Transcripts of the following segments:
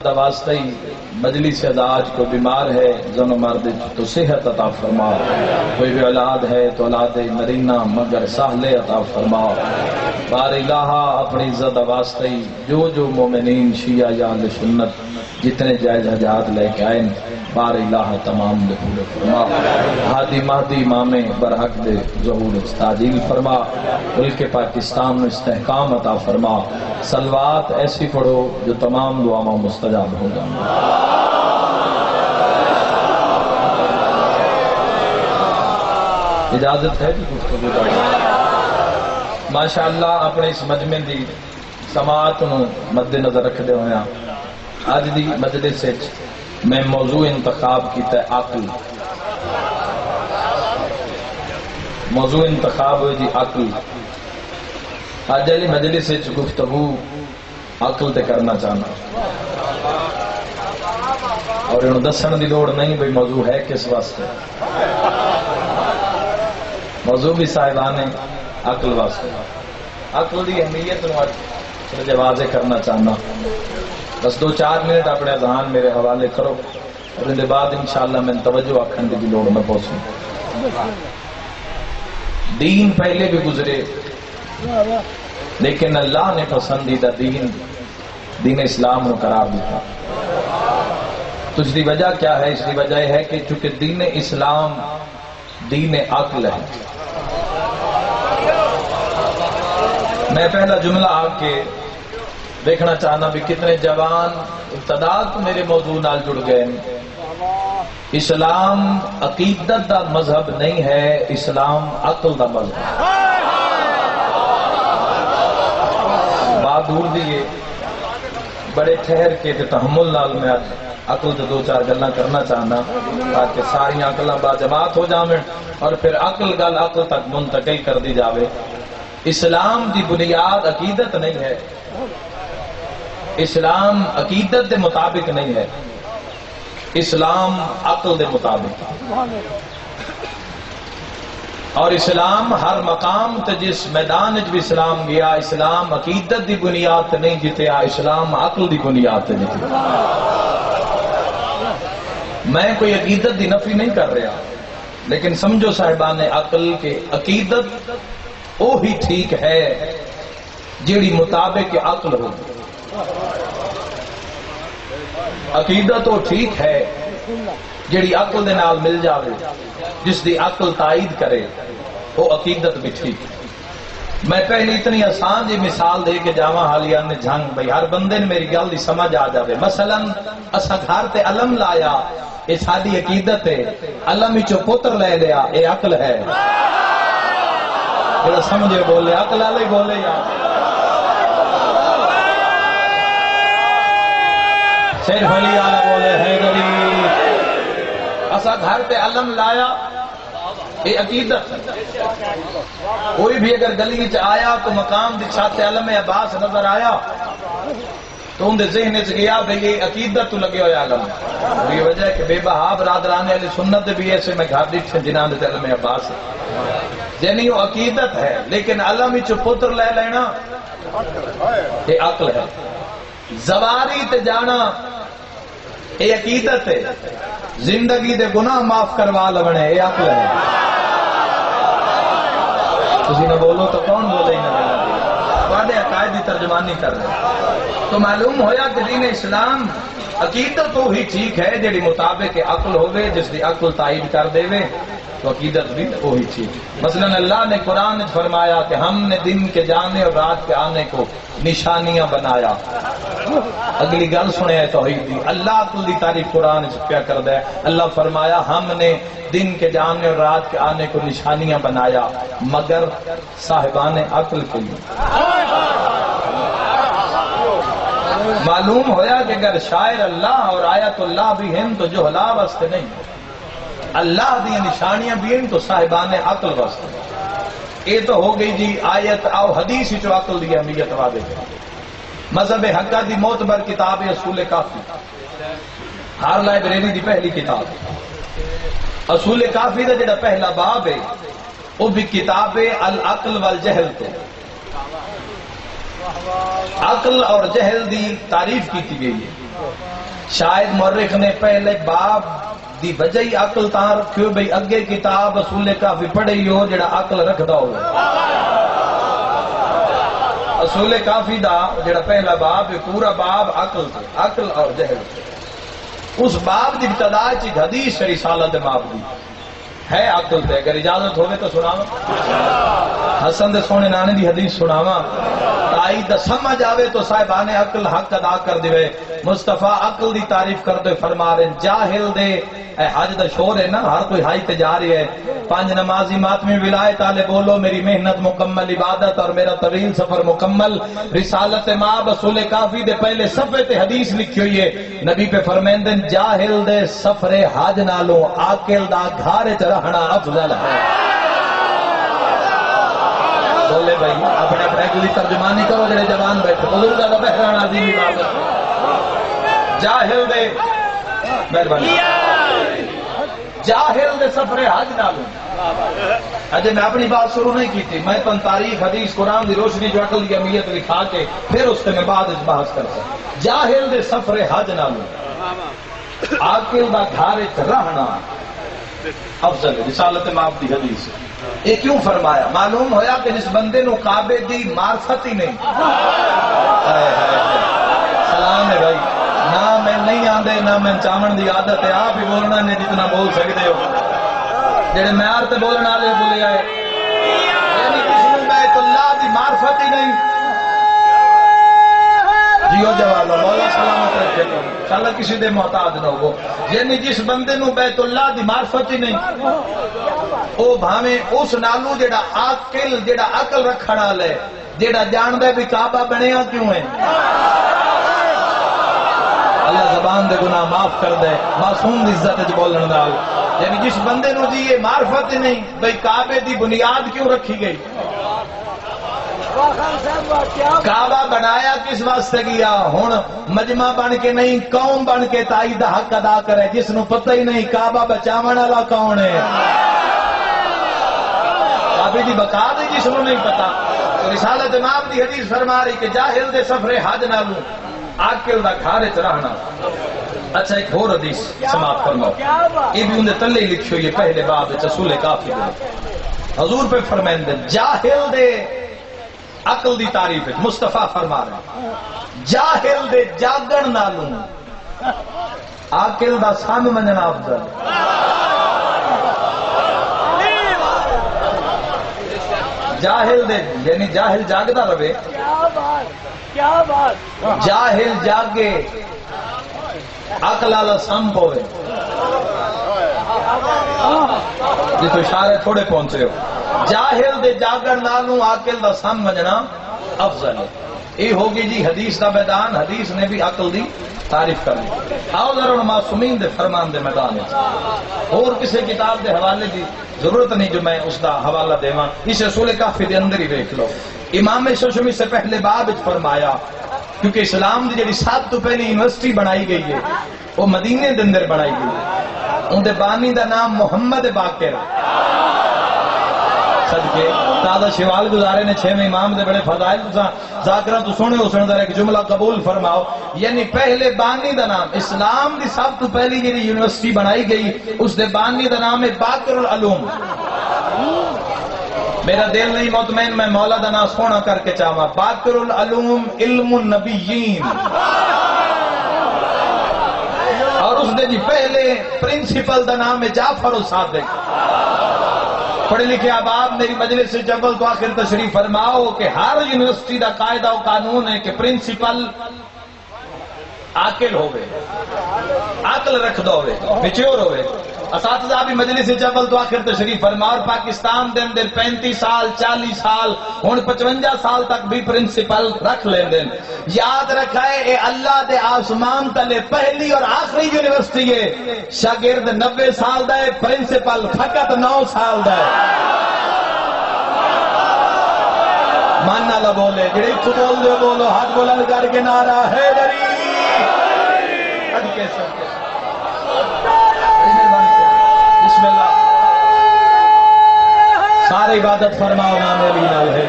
واسطہ ہی سے آج کو بیمار ہے، زن و مرد تو صحت عطا فرما کوئی بھی اولاد ہے تو اولاد مرینہ مگر سہل عطا فرما بار الہ اپنی عزت واسطہ ہی جو جو مومنین شیعہ یا سنت جتنے جائز حجات لے کے آئیں بار الہ تمام دخول فرما. ہادی مہدی امام برحق دے ظہور تاجیل فرما. ملک پاکستان میں استحکام عطا فرما. سلوات ایسی پڑھو جو تمام دعاوں مستجاب ہو جائیں. اجازت ہے جی گفتگو ماشاءاللہ اپنے اس مجمع دی سماعت نو مد نظر رکھ دے ہویا ہاں. اج دی مجلس وچ میں موضوع انتخاب کیتا ہے عقل. موضوع انتخاب ہوئی جی عقل. اج علی مجلس وچ گفتگو عقل تے کرنا چاہنا. اور انہوں دسن دی لوڑ نہیں بھئی موضوع ہے کس واسطے. موضوع بھی صاحبان ہے عقل واسطے. عقل دی اہمیت نو اج واضح کرنا چاہنا. بس دو چار منٹ اپنے اذہان میرے حوالے کرو، اور ان بعد انشاءاللہ میں توجہ آکھن دی لوڑ میں پہنچوں۔ دین پہلے بھی گزرے، لیکن اللہ نے پسندیدہ دین دین اسلام نو قرار دیتا تو اس دی وجہ کیا ہے؟ اس دی وجہ ہے کہ چونکہ دین اسلام دین عقل ہے۔ میں پہلا جملہ آپ کے دیکھنا چاہنا بھی کتنے جوان ابتدا تو میرے موضوع نال جڑ گئے اسلام عقیدت دا مذہب نہیں ہے، اسلام عقل دا مذہب۔ بات دور دیئے بڑے ٹھہر کے تحمل نال میں عقل سے دو چار گلا کرنا چاہنا، تاکہ ساری عقل با جماعت ہو جاویں اور پھر عقل گل عقل تک منتقل کر دی جاوے۔ اسلام دی بنیاد عقیدت نہیں ہے۔ اسلام عقیدت دے مطابق نہیں ہے۔ اسلام عقل دے مطابق۔ اور اسلام ہر مقام تے جس میدان بھی اسلام گیا، اسلام عقیدت دی بنیاد تے نہیں جتیا، اسلام عقل دی بنیاد تے جتیا میں کوئی عقیدت دی نفی نہیں کر رہا، لیکن سمجھو صاحبان عقل کے عقیدت وہی ٹھیک ہے جیڑی مطابق عقل ہو عقیدت تو ٹھیک ہے، جیڑی عقل دے نال مل جاوے، جس دی عقل تائید کرے وہ عقیدت بھی ٹھیک ہے۔ میں پہلے اتنی آسان جی مثال دے کے جاواں حالیہ نے جھنگ، بھئی ہر بندے نے میری گل دی سمجھ آ جاوے۔ مثلا اسا گھر تے علم لایا یہ ساری عقیدت ہے، علم وچوں پتر لے لیا یہ عقل ہے۔ جڑا سمجھے بولے، عقل والے بولے یا صرف علی والا بولے ہے غریب اسا گھر پہ علم لایا یہ عقیدت کوئی بھی اگر گلی چ آیا تو مقام دی چھت علم عباس نظر آیا۔ تو ان دے ذہن چ گیا بھئی یہ عقیدت تو لگے ہویا علم۔ یہ وجہ ہے کہ بے بہا برادران علی سنت بھی ایسے میں گھر دیکھ جنہاں دے علم عباس یعنی وہ عقیدت ہے، لیکن علم وچ پتر لے لینا یہ عقل ہے۔ زواری تے جانا یہ عقیدت ہے، زندگی دے گناہ معاف کروا لبنے یہ عقل ہے۔ کسی نہ بولو تو کون بولے نہ وعدے عقائد ترجمانی کر رہے تو معلوم ہویا کہ دین اسلام عقیدت تو ہی ٹھیک ہے، جیڑی مطابق عقل ہوگی جس دی عقل تائید کر دے وے تو عقیدت بھی وہی ٹھیک مثلا اللہ نے قرآن فرمایا کہ ہم نے دن کے جانے اور رات کے آنے کو نشانیاں بنایا۔ اگلی گل سنے ہے توحید دی۔ اللہ عقل دی تعریف قرآن کیا کر دے اللہ فرمایا ہم نے دن کے جانے اور رات کے آنے کو نشانیاں بنایا۔ مگر صاحبان عقل کے لیے۔ معلوم ہویا کہ اگر شاعر اللہ اور آیت اللہ بھی ہیں تو جو حلا واسطے نہیں۔ اللہ دی نشانیاں بھی ہیں تو صاحبان عقل واسطے۔ یہ تو ہو گئی جی آیت آؤ حدیث ہی جو عقل دی اہمیت وعدے مذہب حقہ دی معتبر کتاب اصول کافی۔ ہر لائبریری دی پہلی کتاب۔ اصول کافی دا جڑا پہلا باب ہے وہ بھی کتاب العقل والجہل تو۔ عقل اور جہل دی تعریف کی گئی ہے۔ شاید مورخ نے پہلے باب دی وجہ عقل تاں رکھیو بھئی اگے کتاب اصول کافی پڑھے ہو، جڑا عقل رکھدا ہو اصول کافی دا، جڑا پہلا باب ہے، پورا باب عقل تے، عقل اور جہل تے۔ اس باب دی ابتدا چ حدیث رسالت باب دی۔ ہے عقل تے، اگر اجازت ہوے تو سناواں۔ حسن دے سونے نانے دی حدیث سناواں۔ تائی دا سمجھ آوے تو صاحبان عقل حق ادا کر دیوے۔ مصطفیٰ عقل دی تعریف کر دے فرما رہے جاہل دے۔ اے حج دا شور ہے نا، ہر کوئی حج تے جا رہی ہے۔ پانچ نمازی ماتمی ولایت آلے بولو، میری محنت مکمل، عبادت اور میرا طویل سفر مکمل۔ رسالت ماں بسول کافی دے پہلے صفحے تے حدیث لکھی ہوئی ہے۔ نبی پہ فرمیندن جاہل دے سفر حج نالو آکل دا گھارے چ رہنا افضل ہے۔ بولے بھائی، اپنے اپنے اگلی ترجمانی کرو جڑے جوان بیٹھے۔ بزرگ دا بہران عظیم جی عبادت جاہل دے مہربانی۔ جاہل دے سفر حج نالو اجے میں اپنی بات شروع نہیں کی تھی میں پن تاریخ، حدیث، قرآن دی روشنی جو عقل کی امیت لکھا کے پھر اس سے میں بعد اس بحث کر سکتا جاہل دے سفر حج نالو آکل دا گھارے رہنا۔ افضل رسالت ماب دی حدیث یہ کیوں فرمایا؟ معلوم ہویا کہ اس بندے نو کعبے دی معرفت ہی نہیں۔ سلام ہے بھائی۔ نہ میں نہیں آندے، نہ میں چاون دی عادت ہے۔ آپ ہی بولنا نے جتنا بول سکتے ہو۔ جڑے معیار تے بولن والے بولے آئے۔ یعنی کسی نو بیت اللہ دی معرفت ہی نہیں۔ جیو جوالو مولا سلامت رکھے تو۔ انشاءاللہ کسی دے محتاج نہ ہو یعنی جس بندے نو بیت اللہ دی معرفت ہی نہیں، او بھاویں اس نالو جڑا عاقل جڑا عقل رکھن والا ہے جڑا جاندا ہے بھی کعبہ بنیا کیوں ہے۔ اللہ زبان دے گناہ معاف کر دے، معصوم دی عزت وچ بولن نال یعنی جس بندے نو جی یہ معرفت ہی نہیں، بھئی کعبے دی بنیاد کیوں رکھی گئی؟ کعبہ بنایا کس واسطے گیا؟ ہوں مجمع بن کے نہیں، قوم بن کے تائی دا حق ادا کرے، جس نو پتہ ہی نہیں کعبہ بچاون والا کون ہے۔ کعبے دی بقا دی جس نو نہیں پتا رسالت امام دی حدیث فرما رہی کہ جاہل دے سفر حج نالو آکل دا کھارے چ رہنا۔ اچھا ایک اور حدیث سماعت فرماؤ۔ یہ بھی انہیں تلے ہی لکھی ہوئی ہے، پہلے باب رسول کافی دے۔ حضور پہ فرمائیں دے جاہل دے عقل دی تعریف ہے۔ مصطفیٰ فرما رہے جاہل دے جاگن نالوں عاقل دا سن مننا افضل۔ جاہل دے یعنی جاہل جاگدا رہے۔ کیا بات جاہل جاگے۔ عقل والا سم پوے۔ جی تو اشارے تھوڑے پہنچ رہے ہو۔ جاہل دے جاگن نالوں عاقل دا سم مننا افضل ہے۔ یہ ہوگی جی حدیث دا میدان، حدیث نے بھی عقل دی تعریف کر لی آؤ ذرا معصومین دے فرمان دے میدان اور کسی کتاب دے حوالے دی ضرورت نہیں جو میں اس دا حوالہ دیواں۔ اس رسول کافی دے اندر ہی دیکھ لو۔ امام ششمی سے پہلے باب وچ فرمایا، کیونکہ اسلام دی جڑی سب تو پہلی یونیورسٹی بنائی گئی ہے، وہ مدینے دے اندر بنائی گئی ہے۔ ان دے بانی دا نام محمد باقر۔ صدقے دادا شوال گزارے نے چھ میں امام دے بڑے فضائل۔ تساں ذاکرہ تو سنے ہو سنے ایک جملہ قبول فرماؤ۔ یعنی پہلے بانی دا نام، اسلام دی سب تو پہلی جی یونیورسٹی بنائی گئی، اس دے بانی دا نام ہے باقر العلوم۔ میرا دل نہیں مطمئن، میں مولا دا نام سونا کر کے چاہوا باقر العلوم علم النبیین۔ اور اس دے جی پہلے پرنسپل دا نام ہے جعفر الصادق۔ پڑھے لکھے احباب، میری مجلس سے جبل تو آخر تشریف فرماؤ کہ ہر یونیورسٹی دا قاعدہ و قانون ہے کہ پرنسپل آکل ہوئے عقل رکھ دو ہوئے میچور ہوئے۔ اساتذہ بھی مجلس جبل تو آخر تشریف فرما اور پاکستان دے اندر پینتیس سال، چالیس سال ہوں پچونجا سال تک بھی پرنسپل رکھ لیں دیں یاد رکھائے، اے اللہ دے آسمان تلے پہلی اور آخری یونیورسٹی ہے۔ شاگرد نبے سال دا ہے، پرنسپل فقط نو سال دا ہے۔ ماننا لا بولے، جڑے تو بول دے بولو، ہاتھ بلند کر کے نعرہ ہے دری اج کے سب سارے عبادت فرماؤ، نام نبی نال ہے۔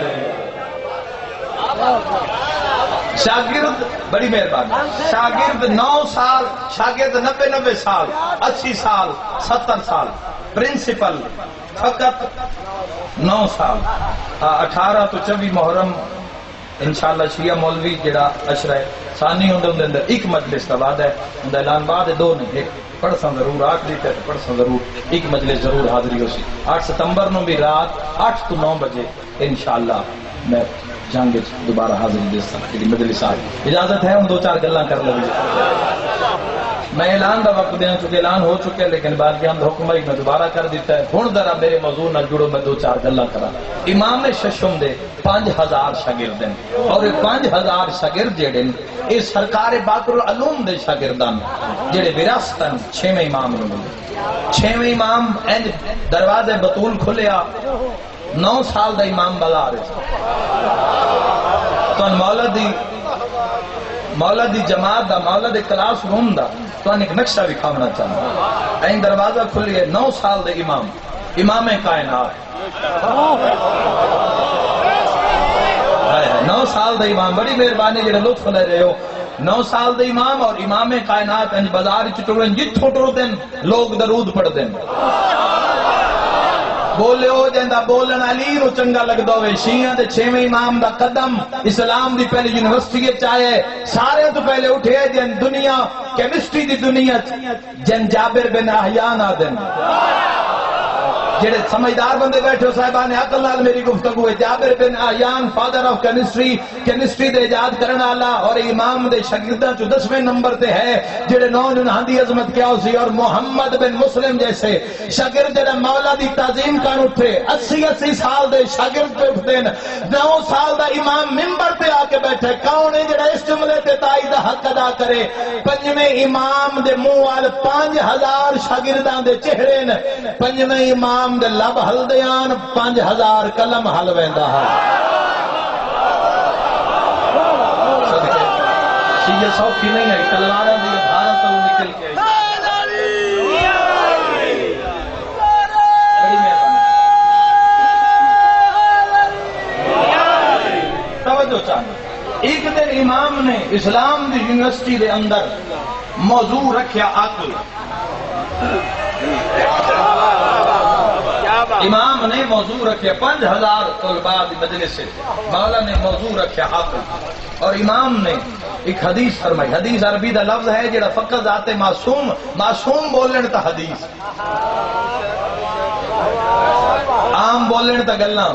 شاگرد، بڑی مہربانی۔ شاگرد نو سال، شاگرد نبے نبے سال، اسی سال، ستر سال۔ پرنسپل، فقط نو سال۔ اٹھارہ تو چوبی محرم انشاءاللہ شیعہ مولوی جڑا اشرا ہے سانی ہوں دے اندر ایک مجلس کا وعدہ ہے۔ اندر اعلان بعد دو نہیں، ایک پڑھساں ضرور، آٹھ دیتے ہیں پڑھساں ضرور، ایک مجلس ضرور حاضری ہو سی آٹھ ستمبر نو بھی رات آٹھ تو نو بجے انشاءاللہ۔ میں جانگے دوبارہ حاضری دے سکتی مجلس آئی۔ اجازت ہے ہم دو چار گلاں کر لگے میں اعلان دا وقت دیا، چونکہ اعلان ہو چکے ہیں، لیکن بعد کے اندر حکم میں دوبارہ کر دیتا ہے۔ ہوں ذرا میرے موضوع نہ جڑو، میں دو چار گلا کرا امام ششم دے پانچ ہزار شاگرد ہیں اور یہ پانچ ہزار شاگرد جڑے یہ سرکار باقر العلوم دے شاگردان جڑے وراثتن چھویں امام نو چھویں امام دروازے بطول کھلیا نو سال دا امام بلا آ رہے تو مولا دی مولا دی جماعت دا، مولا دی کلاس روم دا تو ایک نقشہ بھی کھامنا چاہتا این دروازہ کھلی ہے، نو سال دے امام۔ امام کائنات۔ نو سال دے امام۔ بڑی مہربانی جڑے لطف لے رہے ہو۔ نو سال دے امام اور امام کائنات انج بازار چٹوڑن جتھوں ٹر دین لوگ درود پڑھ دین بولے ہو جائندہ بولن علی نو چنگا لگ ہوئے شیعہ دے چھویں امام دا قدم اسلام دی پہلے یونیورسٹی چاہے سارے تو پہلے اٹھے جن دنیا کیمسٹری دی دنیا جن جابر بن احیان آدن جڑے سمجھدار بندے بیٹھے ہو، صاحبان عقل نال میری گفتگو ہے۔ Jabir bin Hayyan father of chemistry chemistry دے ایجاد کرن والا اور امام دے شاگرداں چ 10ویں نمبر تے ہے، جڑے نو جنہاں دی عظمت کیا سی اور محمد بن مسلم جیسے شاگرد جڑا مولا دی تعظیم کر اٹھے۔ 80 80 سال دے شاگرد پہ اٹھتے ہیں۔ نو سال دا امام منبر تے آ کے بیٹھے۔ کون ہے جڑا اس جملے تے تائی دا حق ادا کرے؟ پنجویں امام دے منہ وال 5000 شاگرداں دے چہرے نے۔ پنجویں امام امام دے لب حل دیان پانچ ہزار کلم حل ویندا ہے۔ یہ سوکھی نہیں ہے تلواریں دی بھارت تو نکل کے۔ ایک دن امام نے اسلام دی یونیورسٹی دے اندر موضوع رکھیا عقل۔ امام نے موضوع رکھے پانچ ہزار طلباء مجلس سے مولا نے موضوع رکھے عقل اور امام نے ایک حدیث فرمائی۔ حدیث عربی دا لفظ ہے جڑا فقط ذات معصوم معصوم بولن تا حدیث۔ عام بولن تا گلنا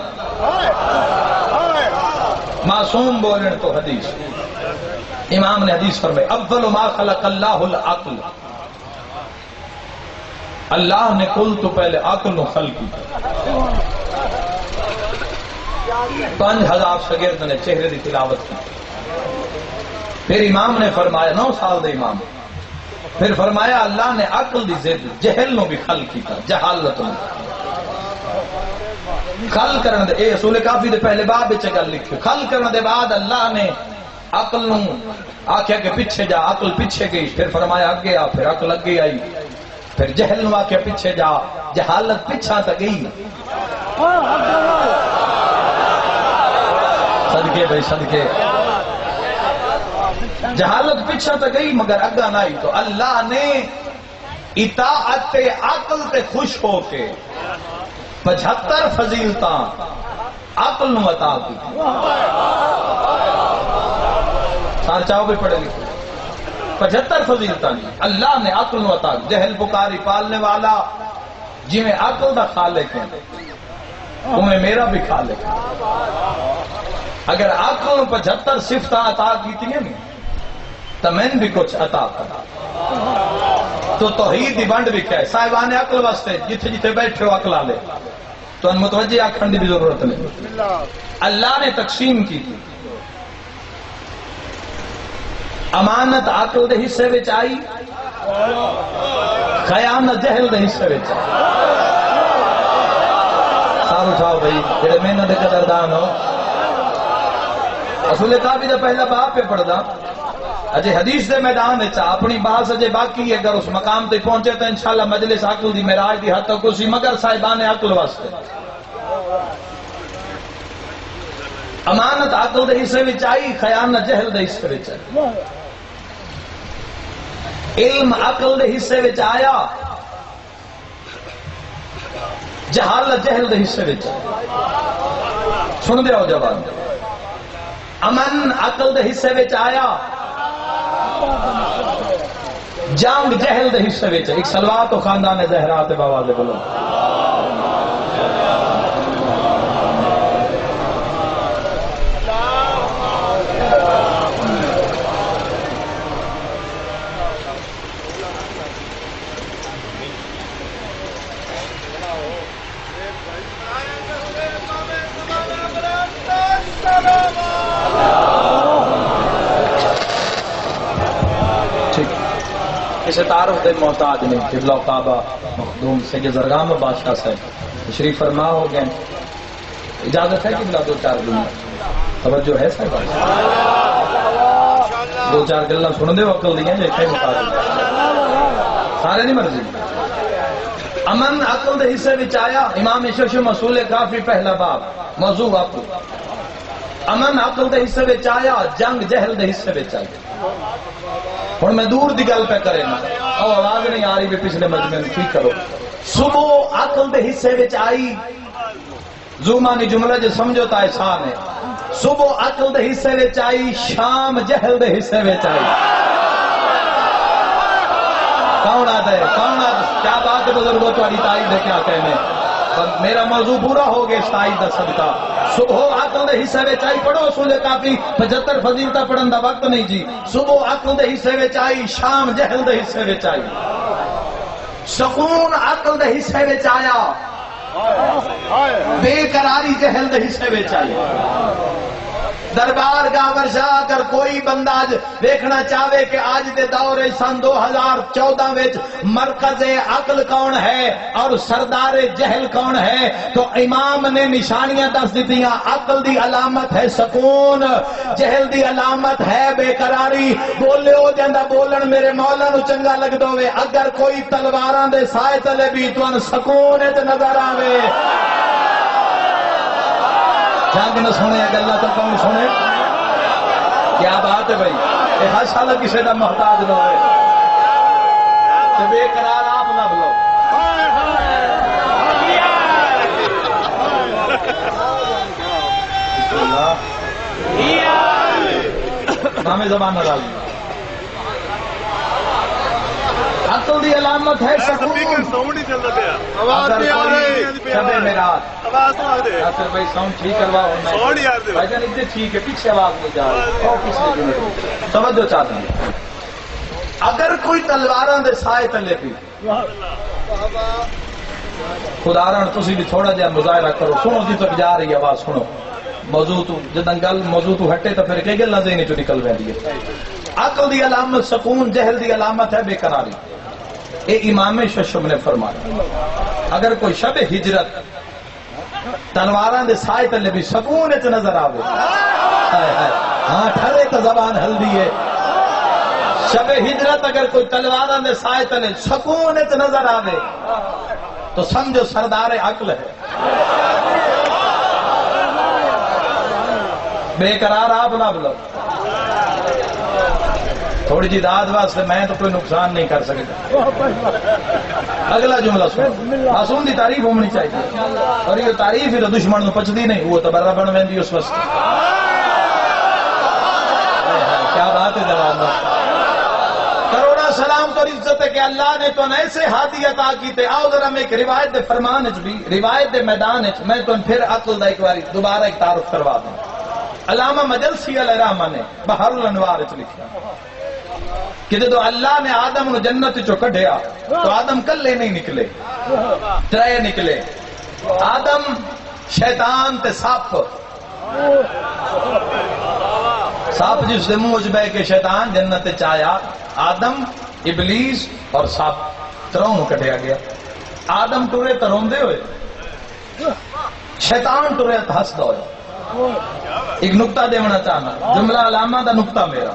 معصوم بولن تو حدیث۔ امام نے حدیث فرمائی اول ما خلق اللہ العقل. اللہ نے کل تو پہلے عقل و خل کی۔ پانچ ہزار شگرد نے چہرے کی تلاوت کی۔ پھر امام نے فرمایا، نو سال دے امام۔ پھر فرمایا، اللہ نے عقل دی زد جہل نو بھی خل کی تھا جہالت نو۔ خل کرن دے، اے اصول کافی دے پہلے باب بچے گل خل کرن دے بعد اللہ نے عقل نو آکھیا کہ پیچھے جا، عقل پیچھے گئی۔ پھر فرمایا، اگے آ، پھر عقل اگے آئی۔ پھر جہل نوا کے پیچھے جا، جہالت پیچھا تا گئی۔ صدقے بھائی، صدقے۔ جہالت پیچھا تا گئی، مگر اگا نائی تو اللہ نے اطاعت عقل تے خوش ہو کے پچھتر فضیلتا عقل نو عطا کی سار چاہو بھی پڑھے لکھو پچہتر فضیلتا نہیں اللہ نے عقل و عطا جہل بکاری پالنے والا۔ جی میں عقل دا خالق ہے تمہیں میرا بھی خالق ہے۔ اگر عقل پچہتر صفت عطا کی ہیں تو میں بھی کچھ عطا کرا تو توحید بنڈ بھی کہے صاحبان عقل واسطے جتھے جتھے بیٹھے ہو عقل آلے تو ان متوجہ آکھن دی بھی ضرورت نہیں۔ اللہ نے تقسیم کی تھی امانت عقل دے حصے وچ آئی، خیانت جہل دے حصے وچ آئی۔ سار اٹھاؤ بھائی، جڑے محنت دے قدردان ہو۔ اصول کافی دا پہلا باپ پہ پڑھدا۔ اجے حدیث دے میدان وچ اپنی بحث اجے باقی ہے، اگر اس مقام تے پہنچے تو انشاءاللہ مجلس عقل دی معراج دی حد تک اسی مگر صاحبان عقل واسطے۔ امانت عقل دے حصے وچ آئی، خیانت جہل دے حصے وچ آئی۔ علم عقل دے حصے وچ آیا، جہالت جہل دے حصے وچ۔ سن دے ہو جواب۔ امن عقل دے حصے وچ آیا، جنگ جہل دے حصے وچ۔ ایک سلوات و خاندان زہرا تے بابا دے بولو اسے تعارف دے محتاج نہیں قبلہ و کعبہ مخدوم سے کہ زرگاہ میں بادشاہ سے تشریف فرما ہو گئے۔ اجازت ہے قبلہ دو چار دن توجہ ہے صاحب۔ دو چار گلا سن دے، عقل دیا جی اتنے مقابل سارے نہیں مرضی۔ امن عقل دے حصے وچ آیا، امام شش مسئول کافی پہلا باب موضوع عقل امن عقل دے حصے وچ آیا، جنگ جہل دے حصے وچ آیا۔ ہوں میں دور دی گل پہ کرے نا. آواز نہیں آ رہی بھی پچھلے مجمع میں ٹھیک کرو. صبح عقل دے حصے وچ آئی. زومانی جملہ جو سمجھو تا احسان ہے. صبح عقل دے حصے وچ آئی، شام جہل دے حصے وچ آئی. کون آتا ہے؟ کون آتا ہے؟ کیا بات بزرگوں تمہاری تائید ہے کیا کہنے؟ میرا موضوع پورا ہو گیا اس تائید دا صدقہ صبح عقل دے حصے وچ آئی پڑھو اصول کافی۔ 75 فضیلتا پڑھن دا وقت نہیں جی۔ صبح عقل دے حصے وچ آئی شام جہل دے حصے وچ آئی۔ سکون عقل دے حصے وچ آیا۔ بے قراری جہل دے حصے وچ آئی۔ دربار گاہ ورشا اگر کوئی بندہ آج دیکھنا چاہے کہ آج دے دور سن دو ہزار چودہ وچ مرکز عقل کون ہے اور سردار جہل کون ہے، تو امام نے نشانیاں دس دیتیاں عقل دی علامت ہے سکون، جہل دی علامت ہے بے قراری بولے ہو جاندہ بولن، میرے مولا نو چنگا لگ دوے اگر کوئی تلواراں دے سائے تلے بھی تو ان سکون تے نظر آوے۔ جگ نہ سنے گلا تو کون سنے۔ کیا بات ہے بھائی؟ یہ ہر سال کسی کا محتاج نہ ہوئے۔ بے قرار آپ لب لو۔ ہمیں زبان نہ ڈال۔ عقل دی علامت ہے سکون۔ آواز نہیں آ رہی۔ شب آواز تو آ بھائی ساؤنڈ ٹھیک ساؤنڈ یار بھائی جان ادھر ٹھیک ہے پیچھے آواز نہیں جا رہی۔ اور پچھلے دن توجہ چاہتا ہوں اگر کوئی تلواراں دے سائے تلے پی۔ خدا رن تسی بھی تھوڑا جہا مظاہرہ کرو۔ سنو جی تک جا رہی آواز سنو۔ موضوع تو جدن گل موضوع تو ہٹے تو پھر کئی گلاں ذہنی چ نکل ویندی ہے۔ عقل دی علامت سکون جہل دی علامت ہے بے قراری۔ اے امام ششم نے فرمایا، اگر کوئی شب ہجرت تلواراں دے سائے تلے بھی سکون وچ نظر آوے۔ ہاں ٹھرے تو زبان ہلدی ہے۔ شب ہجرت اگر کوئی تلواراں دے سائے تلے سکون وچ نظر آوے، تو سمجھو سردار عقل ہے۔ بے قرار آپ نہ بلو۔ تھوڑی جی داد واسطے میں تو کوئی نقصان نہیں کر سکتا۔ اگلا جملہ سن معصوم دی تعریف ہونی چاہیے۔ اور یہ تعریف ہی دشمن نو پچدی نہیں، وہ تو برا بن ویندی اس وقت کیا بات ہے جواب کروڑا سلام تو عزت ہے کہ اللہ نے تو ایسے ہادی عطا کیتے۔ آؤ ذرا میں ایک روایت دے فرمان وچ بھی، روایت دے میدان وچ میں تو پھر عقل دا ایک باری دوبارہ ایک تعارف کروا دوں۔ علامہ مجلسی علیہ الرحمہ نے بہر الانوار وچ لکھا۔ کہ جدو اللہ نے آدم نو جنت چو کڈیا تو آدم کلے نہیں نکلے، ترے نکلے۔ آدم شیطان تے سپ۔ سپ جس دے منہ بہ کے شیطان جنت چایا آدم، ابلیس اور سپ تروں کٹیا گیا۔ آدم ٹرے تو ہوئے۔ شیطان ٹرے تو ہسدا ہوئے ایک نقطہ دیونا چاہنا، جملہ علامہ دا نقطہ میرا۔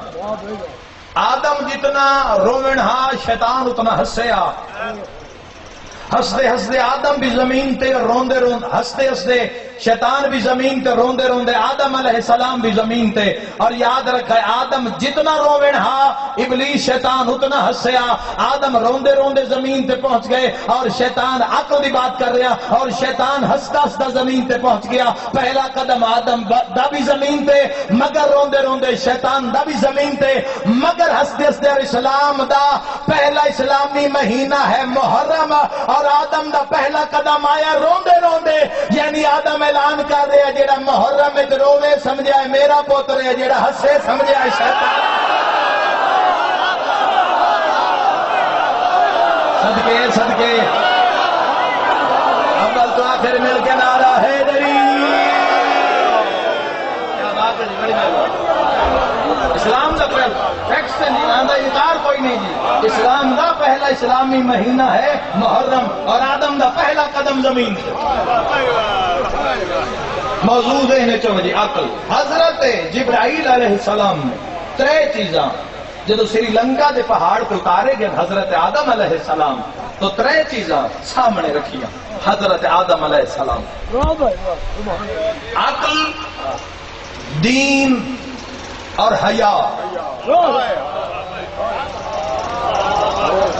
آدم جتنا رومن ہا شیطان اتنا ہسیا ہستے ہستے آدم بھی زمین تے روندے روند ہستے ہستے شیطان بھی زمین تے روندے روندے آدم علیہ السلام بھی زمین تے اور یاد رکھے آدم جتنا رووین ہا، ابلیس شیطان اتنا ہسیا آدم روندے روندے زمین تے پہنچ گئے اور شیطان عقل دی بات کر رہا اور شیطان ہستا ہستا زمین تے پہنچ گیا۔ پہلا قدم آدم دا بھی زمین تے، مگر روندے روندے شیطان دا بھی زمین تے۔ مگر ہستے ہستے اور اسلام دا پہلا اسلامی مہینہ ہے محرم۔ اور اور آدم دا پہلا قدم آیا روندے روندے یعنی آدم اعلان کر رہا جیڑا محرم وچ روے سمجھا ہے میرا پوتر ہے جیڑا ہسے سمجھا ہے شیطان۔ صدقے صدقے۔ اول تو آخر مل کے نعرہ ہے جی، دری اسلام کا پہلا ٹیکس سے نہیں آتا انکار کوئی نہیں جی۔ اسلام کا پہلا اسلامی مہینہ ہے محرم اور آدم کا پہلا قدم زمین موضوع ہے چو جی عقل۔ حضرت جبرائیل علیہ السلام نے ترے چیزاں، جدو سری لنکا دے پہاڑ کو اتارے گئے حضرت آدم علیہ السلام، تو ترے چیزاں سامنے رکھیاں حضرت آدم علیہ السلام۔ عقل، دین اور حیا۔ واہ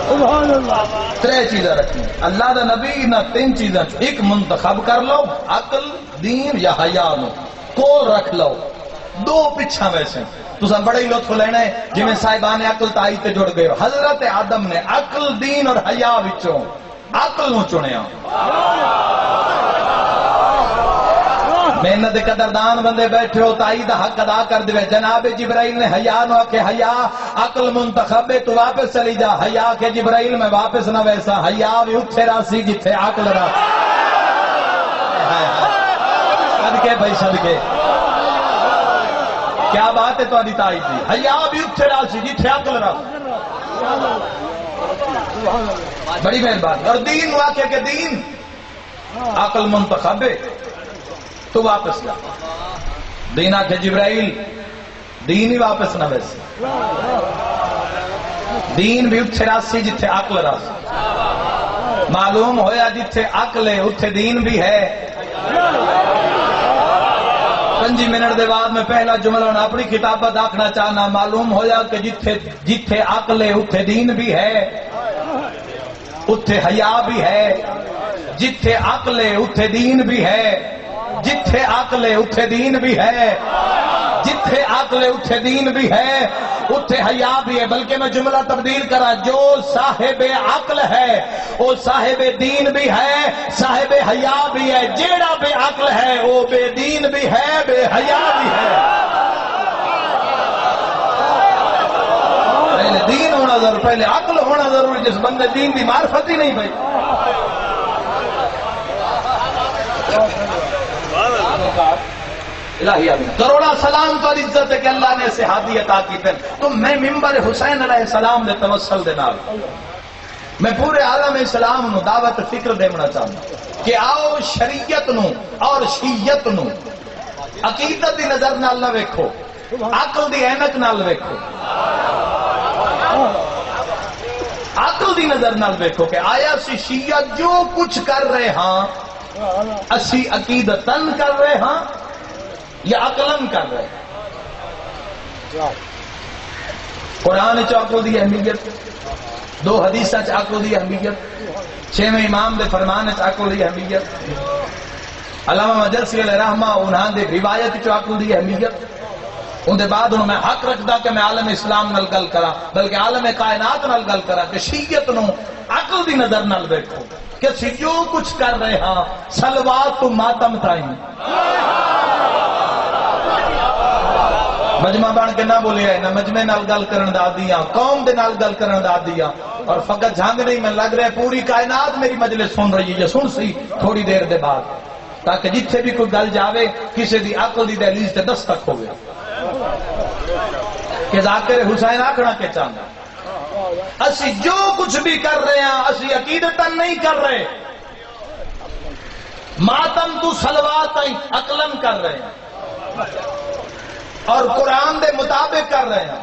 سبحان اللہ رکھی اللہ دا نبی نہ تین چیزیں چو ایک منتخب کر لو، عقل، دین یا حیا نو۔ کو رکھ لو۔ دو پچھا ویسے تو سب بڑے ہی لطف لینا ہے۔ جی میں صاحبان عقل تائی تے جڑ گئے حضرت آدم نے عقل، دین اور حیا وچوں عقل نو چنیا۔ محنت قدردان بندے بیٹھے ہو تائی دا حق ادا کر دے۔ جناب جبرائیل نے حیا نو کہ حیا، عقل منتخب تو واپس چلی جا۔ حیا کہ جبرائیل میں واپس نہ ویسا۔ حیا بھی اتھے راسی جتھے عقل را صدقے بھائی، صدقے۔ کیا بات ہے تاری تائی دی؟ حیا بھی اتھے راسی جتھے عقل را بڑی مہربانی۔ اور دین واقع کے دین عقل منتخب ہے۔ تو واپس جا۔ دینا کہ جبرائیل، دین ہی واپس نہ ویسے دین بھی اتھے راسی جتھے عقل راسی معلوم ہویا جتھے عقل ہے، اتھے دین بھی ہے۔ پنجی منٹ دے بعد میں پہلا جملہ اپنی کتاب داکھنا چاہنا۔ معلوم ہویا کہ جتھے جتھے عقل ہے، اتھے دین بھی ہے۔ اتھے حیا بھی ہے۔ جتھے عقل ہے، اتھے دین بھی ہے۔ جتھے عقل ہے اتھے دین بھی ہے۔ جتھے عقل ہے اتھے دین بھی ہے اتھے حیا بھی ہے۔ بلکہ میں جملہ تبدیل کرا، جو صاحب عقل ہے، وہ صاحب دین بھی ہے، صاحب حیا بھی ہے۔ جیڑا بے عقل ہے، وہ بے دین بھی ہے، بے حیا بھی ہے۔ پہلے دین ہونا ضرور، پہلے عقل ہونا ضروری جس بندے دین دی معرفت ہی نہیں بھائی۔ الہی کروڑا سلام تو عزت ہے کہ اللہ نے اسے ہادی عطا کی۔ پھر تو میں ممبر حسین علیہ السلام دے توسل دے نال۔ میں پورے عالم اسلام نو دعوت فکر دینا چاہتا کہ آؤ شریعت نو اور شیعت نو عقیدت دی نظر نال نہ ویکھو۔ عقل دی اینک نال ویکھو۔ عقل دی نظر نال ویکھو کہ آیا سی شیعہ جو کچھ کر رہے ہاں اسی عقیدتن کر رہے ہاں یا عقلن کر رہے ہیں قرآن چاقو دی اہمیت، دو حدیث چاقو دی اہمیت، چھویں امام دے فرمان چاقو دی اہمیت، علامہ مجلسی علیہ رحمہ انہاں دے روایت چاقو دی اہمیت ان دے بعد انہوں میں حق رکھدا کہ میں عالم اسلام نال گل کرا بلکہ عالم کائنات نال گل کرا کہ شیعت نو عقل دی نظر نال بیٹھو کہ اسی جو کچھ کر رہے ہاں سلوات تو ماتم تائیں۔ مجمع بن کے نہ بولیا ہے نہ مجمع نال گل کرن دا دیا قوم دے نال گل کرن دا دیا اور فقط جھنگ نہیں، میں لگ رہا ہے پوری کائنات میری مجلس سن رہی ہے یا سن سی تھوڑی دیر دے بعد۔ تاکہ جتھے بھی کوئی گل جاوے کسی دی عقل دی دہلیز تے دستک ہوئے کہ ذاکر حسین آکھنا کے چاہنا۔ اسی جو کچھ بھی کر رہے ہیں، اسی عقیدتاً نہیں کر رہے۔ ماتم تو سلوات عقلن کر رہے ہیں۔ اور قرآن دے مطابق کر رہے ہیں۔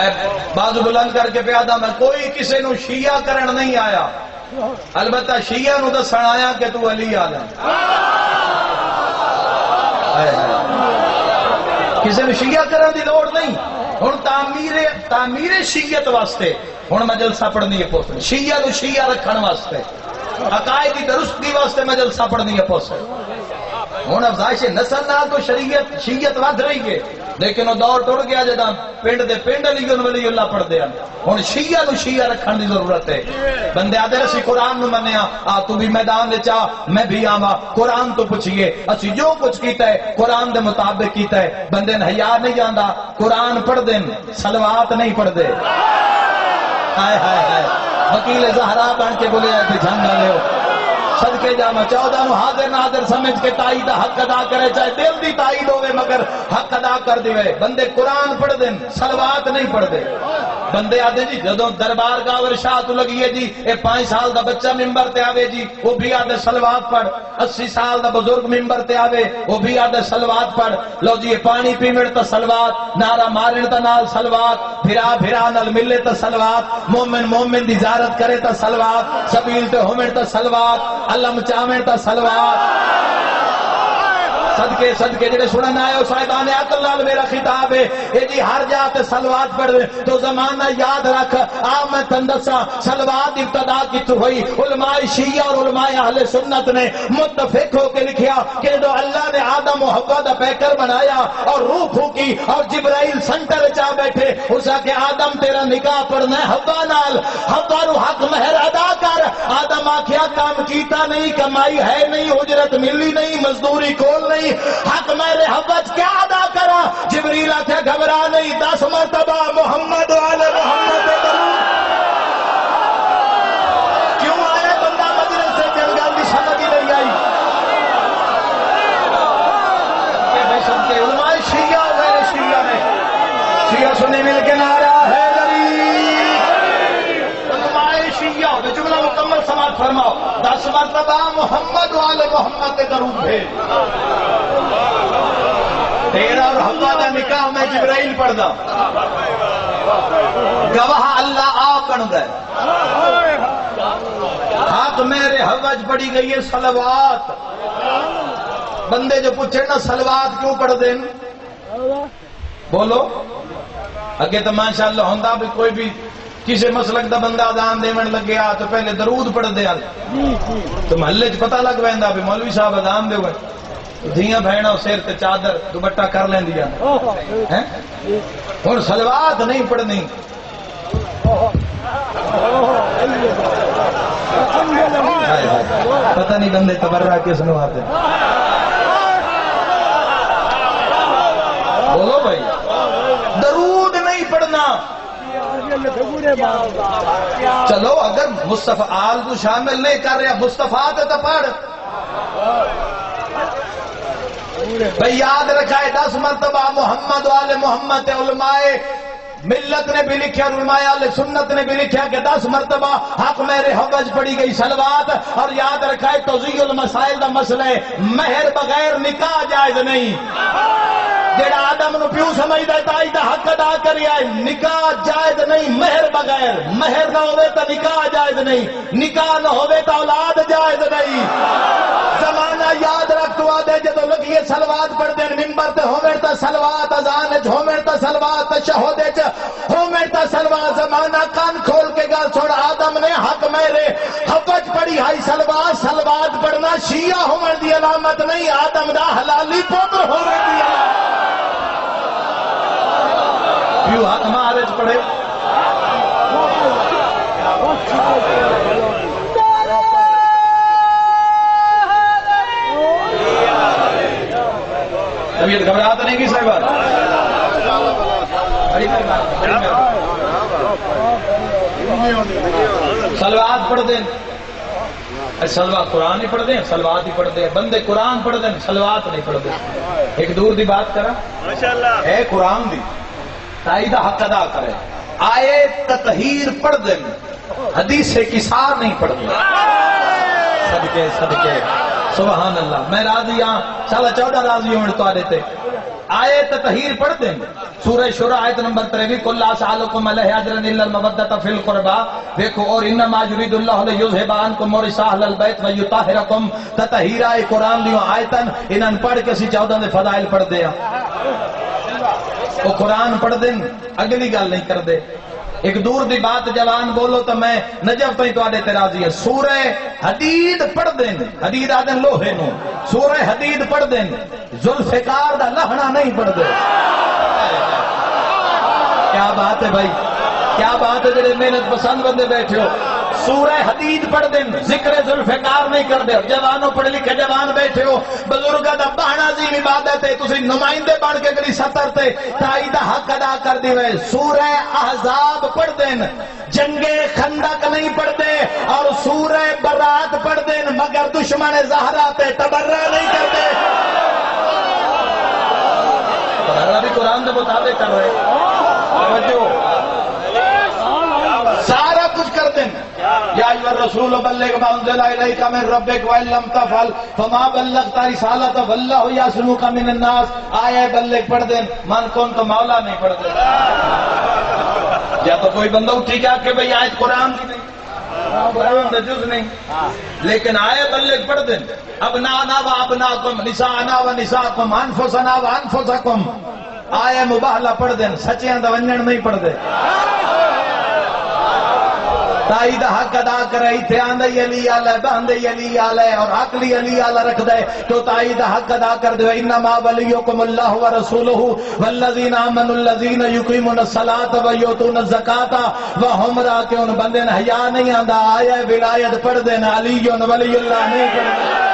اے بازو بلند کر کے پیادا میں کوئی کسی نو شیعہ کرن نہیں آیا۔ البتہ شیعہ نو دسن آیا کہ تو علی آلم ہائے کسی نے شیعہ کرنے دی لوڑ نہیں۔ ہوں تعمیر تعمیر شیعت واسطے ہوں میں جلسہ پڑھنی ہے پوسٹ۔ شیعہ کو شیعہ رکھن واسطے۔ عقائد کی درستی واسطے میں جلسہ پڑھنی ہے پوسٹ۔ ہوں افزائش نسل نال تو شریعت شیعت ود رہی ہے۔ لیکن وہ دور ٹر گیا جدا پنڈ دے پنڈ علی ولی اللہ پڑھ دیا ہن شیعہ نو شیعہ رکھن دی ضرورت ہے بندے آدھے اسی قرآن نو منیا آ تو بھی میدان وچ میں بھی آواں قرآن تو پوچھئے اسی جو کچھ کیتا ہے قرآن دے مطابق کیتا ہے بندے نے حیا نہیں جاندا قرآن پڑھ دین صلوات نہیں پڑھ دے ہائے ہائے ہائے وکیل زہرا بن کے بولے تے جھنگ لے ہو صدقے جاما چودہ نو حاضر ناظر سمجھ کے تائید حق ادا کرے، چاہے دل دی تائید ہوئے مگر حق ادا کر دیوے۔ بندے قرآن پڑھ دیں سلوات نہیں پڑھ دے۔ بندے آدھے جی جدو دربار کا ورشا تو لگیے جی اے پانچ سال دا بچہ ممبر تے آوے جی وہ بھی آدھے سلوات پڑھ۔ اسی سال دا بزرگ ممبر تے آوے، وہ بھی آدھے سلوات پڑھ۔ لو جی پانی پیمڑ تا سلوات نارا مارن تا نال سلوات پھرا پھرا نال ملے تا سلوات، مومن مومن دی زیارت کرے تا سلوات، سبیل تے ہومن تا سلوات۔ علم چاویں تا سلوات۔ صدقے صدقے جڑے سنن آئے ہو صاحبان عقل نال میرا خطاب ہے۔ اے جی ہر جا تے سلوات پڑھ دے تو زمانہ یاد رکھ۔ آ، میں تندسا سلوات ابتدا کیت ہوئی؟ علماء شیعہ اور علماء اہل سنت نے متفق ہو کے لکھیا کہ جو اللہ نے آدم و حوا دا پیکر بنایا اور روح پھوکی اور جبرائیل سنٹر چا بیٹھے اسا کہ آدم تیرا نکاح پڑھنا ہے حوا نال۔ حوا نو حق مہر ادا کر۔ آدم آکھیا، کام کیتا نہیں، کمائی ہے نہیں، اجرت ملی نہیں، مزدوری کول نہیں۔ حق میرے حوج کیا ادا کرا؟ جبریل آتے گھبرا نہیں، دس مرتبہ محمد والے محمد کیوں آئے بندہ مجلس سے جنگل کی سمجھ ہی نہیں آئی۔ کہ بے سب کے علماء شیعہ غیر شیعہ نے شیعہ سنی مل کے نعرہ ہے علماء شیعہ جملہ مکمل سماعت فرماؤ۔ دس مرتبہ محمد والے محمد کے درود بھیج تیرا اور حوا دا نکاح میں جبرائیل پڑھدا۔ گواہ اللہ آ کن دے ہاتھ میرے حوج پڑی گئی ہے سلوات۔ بندے جو پوچھے نا سلوات کیوں پڑھ دیں بولو۔ اگے تو ماشاءاللہ ہوندا بھی کوئی بھی کسی مسلک دا بندہ ادان دیون لگیا تو پہلے درود پڑھ دے تو محلے چ پتہ لگ ویندا بھی مولوی صاحب ادان دے ہوئے دھیاں بہنا سر تے چادر دوپٹہ کر لیندیا ہیں ہن سلوات نہیں پڑھنی پتہ نہیں بندے تبرہ کس نو آتے بولو بھائی درود نہیں پڑھنا چلو اگر مصطفیٰ آل کو شامل نہیں کر رہا مصطفیٰ تو پڑھ بھئی یاد رکھائے دس مرتبہ محمد والے محمد علماء ملت نے بھی لکھا اور سنت نے بھی لکھا کہ دس مرتبہ حق میرے حوج پڑی گئی سلوات اور یاد رکھائے توضیح المسائل دا مسئلہ ہے، مہر بغیر نکاح جائز نہیں۔ جڑا آدم نو پیو سمجھدا ہے دا حق ادا کریا ہے نکاح جائز نہیں، مہر بغیر۔ مہر نہ ہوے تو نکاح جائز نہیں، نکاح نہ ہوے تو اولاد جائز نہیں۔ زمانہ یاد رکھ، تو آدھے جدو لگیے سلوات پڑھ دین ممبر تے ہووے تا سلوات، اذان وچ تا سلوات، تشہد وچ ہووے تا سلوات زمانہ کان کھول کے گل چھوڑ آدم نے حق میرے۔ حوج پڑھی ہائی سلوات سلوات پڑھنا شیعہ ہونے دی علامت نہیں، آدم دا حلالی پتر ہونے دی علامت پیو حق مہارج پڑھے۔ طبیعت گھبراہٹ نہیں کی صاحب؟ سلوات پڑھ دیں سلوات قرآن ہی پڑھ دیں سلوات ہی پڑھ دیں بندے قرآن پڑھ دیں سلوات نہیں پڑھ دیں ایک دور دی بات کرا۔ ہے قرآن دی تائید حق ادا کرے۔ آئے تطہیر پڑھ دیں حدیث کسار نہیں پڑھ دیں صدقے صدقے۔ سبحان اللہ۔ میں راضی ہاں۔ چلا چودہ راضی ہوں تو آ آیت تطہیر پڑھ دیں سورہ شورہ آیت نمبر 23 کل اسالکم علیہ اجر الا المودۃ فی القربا۔ دیکھو، اور انما یرید اللہ لیذهب عنکم ورث اهل البیت ویطهرکم تطہیرہ قرآن دیو آیتن، انہاں پڑھ کے سی 14 دے فضائل پڑھ دیا۔ وہ قرآن پڑھ دیں اگلی گل نہیں کر دے۔ ایک دور دی بات جوان بولو تو میں نجف تو ہی تو آڈے تیرازی ہے ہاں۔ سورہ حدید پڑھ دیں حدید آدھیں لوہے نو۔ سورہ حدید پڑھ دیں ذلفقار دا لہنا نہیں پڑھ دیں کیا بات ہے بھائی؟ کیا بات ہے جڑے محنت پسند بندے بیٹھے ہو؟ سورہ حدید پڑھ دیں ذکر ذوالفقار نہیں کر دے جوانوں پڑھ لکھے، جوان بیٹھے ہو بزرگا دا بہنا عظیم عبادت ہے، تسی نمائندے بن کے کری ستر تے تائی دا حق ادا کر دی سورہ احزاب پڑھ دیں جنگ خندق نہیں پڑھ دے، اور سورہ برات پڑھ دیں مگر دشمن زہرا تے تبرہ نہیں کر دے۔ تبرہ بھی قرآن دے مطابق کر رہے۔ توجہ۔ سارا یا ایوہ الرسول، بلغ ما انزل الیک من ربک لم تفعل فما بلغت رسالت من الناس۔ آئے بلغ پڑھ دیں من کون تو مولا نہیں پڑھ یا تو کوئی بندہ اٹھی کیا کہ بھئی آیت قرآن کی نہیں۔ جز نہیں۔ لیکن آئے بلغ پڑھ دیں ابنانا و ابناکم، نسانا و نساکم، انفسنا و انفسکم۔ آئے مباہلہ پڑھ دیں سچیاں دا ونجن نہیں پڑھ دیں تائی دا حق ادا کرے تھے آندے علی آلہ، باندے علی آلہ اور عقلی علی آلہ رکھ دے، تو تائی دا حق ادا کر دے، انما ولیکم اللہ و رسولہ، والذین آمنوا الذین یقیمون الصلاة و یؤتون الزکاة، و ہم راکعون، بندے نے حیا نہیں آندا، آیا ولایت پڑھ دینا علی ولی اللہ نہیں پڑھ دینا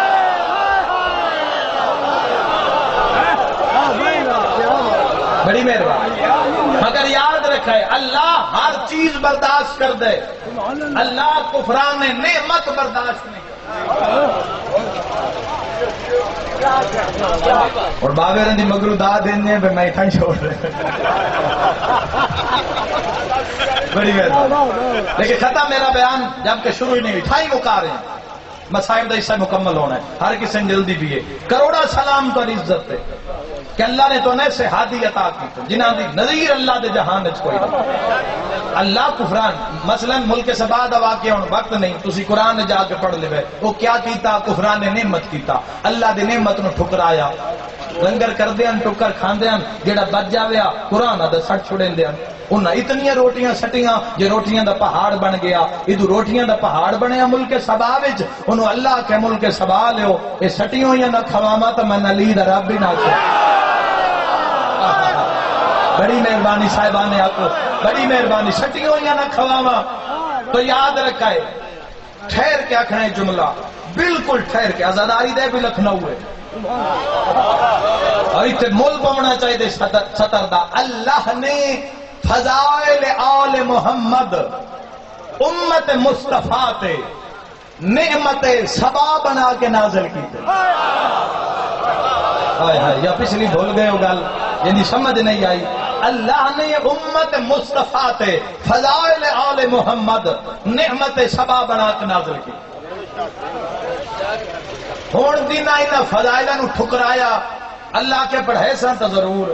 بڑی مہربانی۔ یاد رکھے اللہ ہر چیز برداشت کر دے۔ اللہ کفران نعمت برداشت نہیں اور بابے رندی مگرو دا دینے پہ میں ٹھن چھوڑ رہے بڑی مہربانی لیکن ختم میرا بیان، جبکہ شروع ہی نہیں ہوئی، ٹھائی مکا رہے ہیں۔ مسائب دا حصہ مکمل ہونا ہے۔ ہر کسی نے جلدی بھی ہے۔ کروڑا سلام تو عزت ہے۔ کہ اللہ نے تو نے سے ہادی عطا کی تو، جنہاں دی نظیر اللہ دے جہان وچ کوئی نہیں۔ اللہ کفران، مثلا ملک سبا دا واقعہ ہن وقت نہیں، تسی قرآن جا کے پڑھ لے وہ کیا کیتا؟ کفران نے نعمت کیتا۔ اللہ دی نعمت نو ٹھکرایا۔ لنگر کر دیاں ٹکر کھاندیاں، جیڑا بچ جاویا قرآن دا سٹ چھڑین دیاں انہاں اتنی روٹیاں سٹیاں جو روٹیاں دا پہاڑ بن گیا۔ ادو روٹیاں دا پہاڑ بنیا ملک سبا وچ۔ انہوں اللہ کے ملک سبا لیو۔ اے سٹیوں یا نہ کھواما تو میں نلی دا رب بھی نہ کھوا بڑی مہربانی صاحبان نے آپ کو، بڑی مہربانی سٹیوں یا نہ کھواما تو یاد رکھائے، ٹھہر کے آکھنا ہے جملہ، بالکل ٹھہر کے آزاداری دے بھی لکھنؤ ہے۔ اور اتنے مل پونا چاہیے سطر دا اللہ نے فضائل آل محمد، امت مصطفیٰ تے نعمت سبا بنا کے نازل کی تے ہائے ہائے، یا پچھلی بھول گئے ہو گل یعنی سمجھ نہیں آئی۔ اللہ نے امت مصطفیٰ تے، فضائل آل محمد، نعمت سبا بنا کے نازل کی۔ ہون دن آئی نہ فضائلہ نو ٹھکرایا، اللہ کے پڑھے سا تو ضرور۔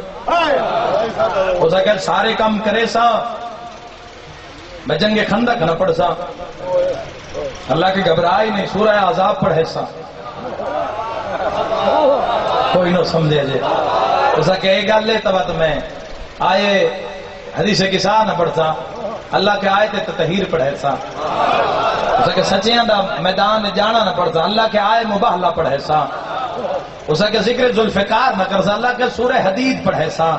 ہو سکے سارے کام کرے سا میں جنگ خندق نہ پڑھ سا اللہ کی گھبرائی نہیں، سورہ عذاب پڑھے سا کوئی نہ سمجھے جی۔ جے اسا سکے ایک گل لے تب میں آئے حدیث کسا پڑھتا۔ اللہ کے آئے تے تحیر پڑھے سا اسا کہ سچیاں دا میدان جانا نہ پڑھتا۔ اللہ کے آئے مباہلہ پڑھے سا اسے کہ ذکر ذوالفقار نہ کر اللہ کے سورہ حدید پڑھے سا۔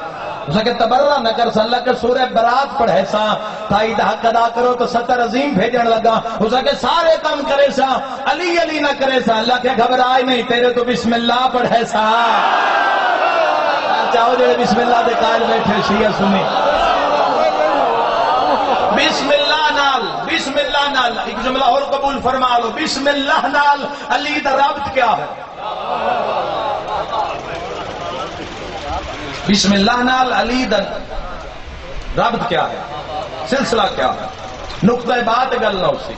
اسے کہ تبرہ نہ کر اللہ کے سورہ برات پڑھے سا۔ تائی دا حق ادا کرو تو ستر عظیم بھیجن لگا۔ اسے کہ سارے کام کرے سا۔ علی علی نہ کرے سا۔ اللہ کے گھبرائے نہیں، تیرے تو بسم اللہ پڑھے سا۔ چاہو جڑے بسم اللہ دے قائل بیٹھے، شیعہ سنی۔ بسم اللہ نال، بسم اللہ نال۔ ایک جملہ اور قبول فرما لو۔ بسم اللہ نال، علی دا رابط کیا ہے؟ بسم اللہ نال علی دن. ربط کیا ہے؟ سلسلہ کیا ہے؟ نقطہ بات گل نہ اسی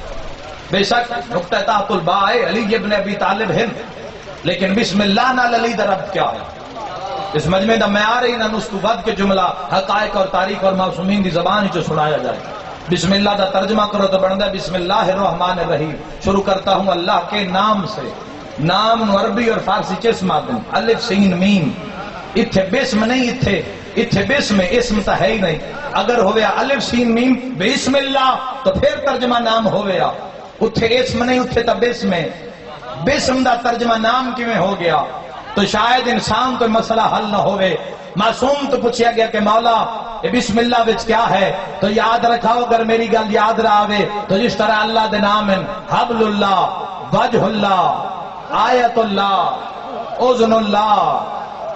بے شک نقطہ تحت الباء علی ابن ابی طالب ہند. لیکن بسم اللہ نال علی دا ربط کیا ہے؟ اس مجمع دا معیار ہی نہ نسخ ود کے جملہ حقائق اور تاریخ اور معصومین دی زبان جو سنایا جائے۔ بسم اللہ دا ترجمہ کرو تو بنتا ہے بسم اللہ الرحمن الرحیم۔ شروع کرتا ہوں اللہ کے نام سے۔ نام نو عربی اور فارسی چس مادن. الف، سین، میم. اتھے بسم نہیں، اتھے اتھے بسم، اسم تا ہے ہی نہیں. اگر ہویا الف، سین، میم، بسم اللہ، تو پھر ترجمہ نام ہویا. اتھے اسم نہیں، اتھے تا بسم ہے. بسم دا ترجمہ نام کیویں ہو گیا؟ تو شاید انسان کوئی مسئلہ حل نہ ہوئے. معصوم تو پوچھیا گیا کہ مولا یہ بسم اللہ وچ کیا ہے؟ تو یاد رکھاؤ، اگر میری گل یاد رہے تو جس طرح اللہ دے نام ہیں، حبل اللہ، وجہ اللہ. آیت اللہ اذن اللہ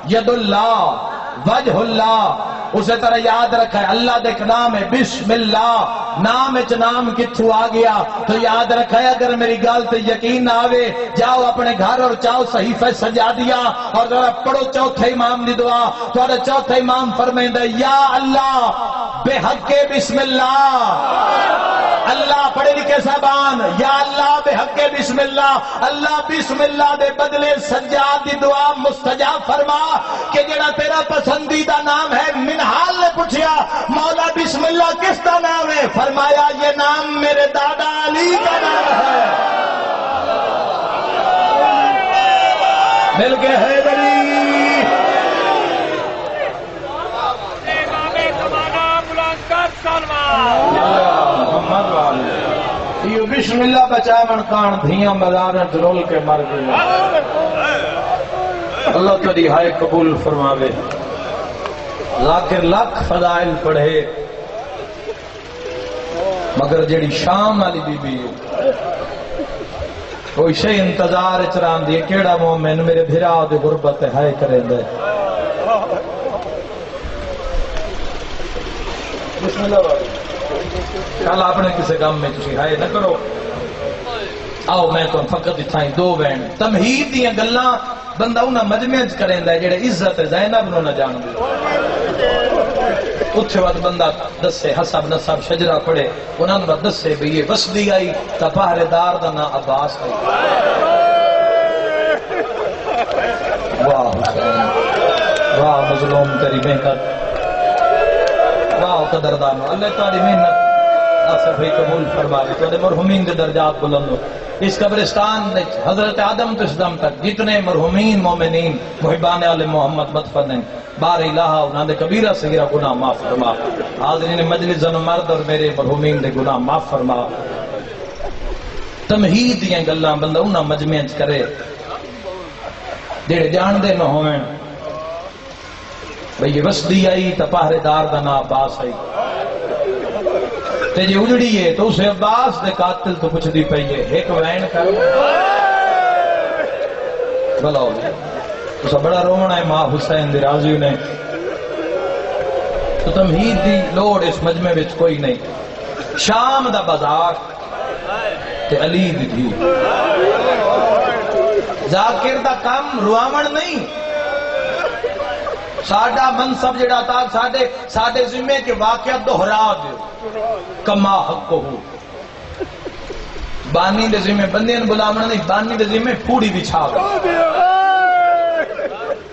ید اللہ وجہ اللہ اسے طرح یاد رکھا ہے۔ اللہ دے نام ہے بسم اللہ نام اچ نام کتھو آ گیا؟ تو یاد رکھا ہے، اگر میری گل تے یقین نہ آوے، جاؤ اپنے گھر اور چاہو صحیفہ سجا دیا اور ذرا پڑھو چوتھا امام دی دعا۔ تھوڑا چوتھا امام فرمائندا یا اللہ، بے حق بسم اللہ اللہ پڑھے لکھے صاحبان، یا اللہ، بے حق بسم اللہ اللہ بسم اللہ دے بدلے سجاد دی دعا مستجاب فرما کہ جڑا تیرا پسندیدہ نام ہے، من منحال نے پوچھیا، مولا بسم اللہ کس کا نام ہے؟ فرمایا، یہ نام میرے دادا علی کا نام ہے۔ مل کے ہے بڑی محمد والے یہ بسم اللہ بچا من کان دھیاں بازار رول کے مر گئے۔ اللہ تیری ہائے قبول فرماوے۔ ذاکر لاکھ فضائل پڑھے۔ مگر جڑی شام والی بی بی کوئی شے انتظار چران دی کیڑا مومن میرے بھرا دے غربت ہائے کرے دے۔ بسم اللہ بھائی کل اپنے کسی کام میں تسی ہائے نہ کرو۔ آؤ میں تو فقط اتھائیں دو بین تمہید دیاں گلاں، بندہ انہاں مجمع چ کریندا ہے جڑے عزت زینب نو نہ جان دے۔ اتھے وقت بندہ دسے حسب نسب شجرہ پڑے انہاں نو دسے بھی یہ وسدی آئی، تا پہرے دار دا نا عباس آئی۔ واہ حسین، واہ مظلوم تیری محنت۔ واہ قدردان اللہ تعالی محنت ناصر بھائی قبول فرما دے تو مرحومین کے درجات بلند ہو۔ اس قبرستان میں حضرت آدم تو اسلام تک جتنے مرحومین مومنین، محبان علی محمد مدفن ہیں، بار الہ انہاں دے کبیرہ صغیرہ گناہ معاف فرما۔ حاضرین مجلس زن و مرد اور میرے مرحومین دے گناہ معاف فرما۔ تمہید دیاں گلاں بندہ انہاں مجمع کرے۔ جڑے جان دے نہ ہوئیں بھئی وسدی آئی تا پہرے دار دا نا عباس آئی۔ تے جی اجڑی ہے تو اسے عباس دے قاتل تو کچھ دی پئی ہے، ایک وین کر۔ بلا ہو جی، گیا اسا بڑا رونا ہے ماں حسین دی راضی نے۔ تو تمہید دی لوڑ اس مجمع وچ کوئی نہیں۔ شام دا بازار تے علی دی تھی ذاکر دا کم رواون نہیں۔ ساڈا منصب جڑا تھا ساڈے ساڈے ذمے کے واقعہ دوہرا دیو۔ کما حق ہو بانی دے ذمے بندے نے بلاونا نہیں، بانی دے ذمے پھوڑی بچھا گئے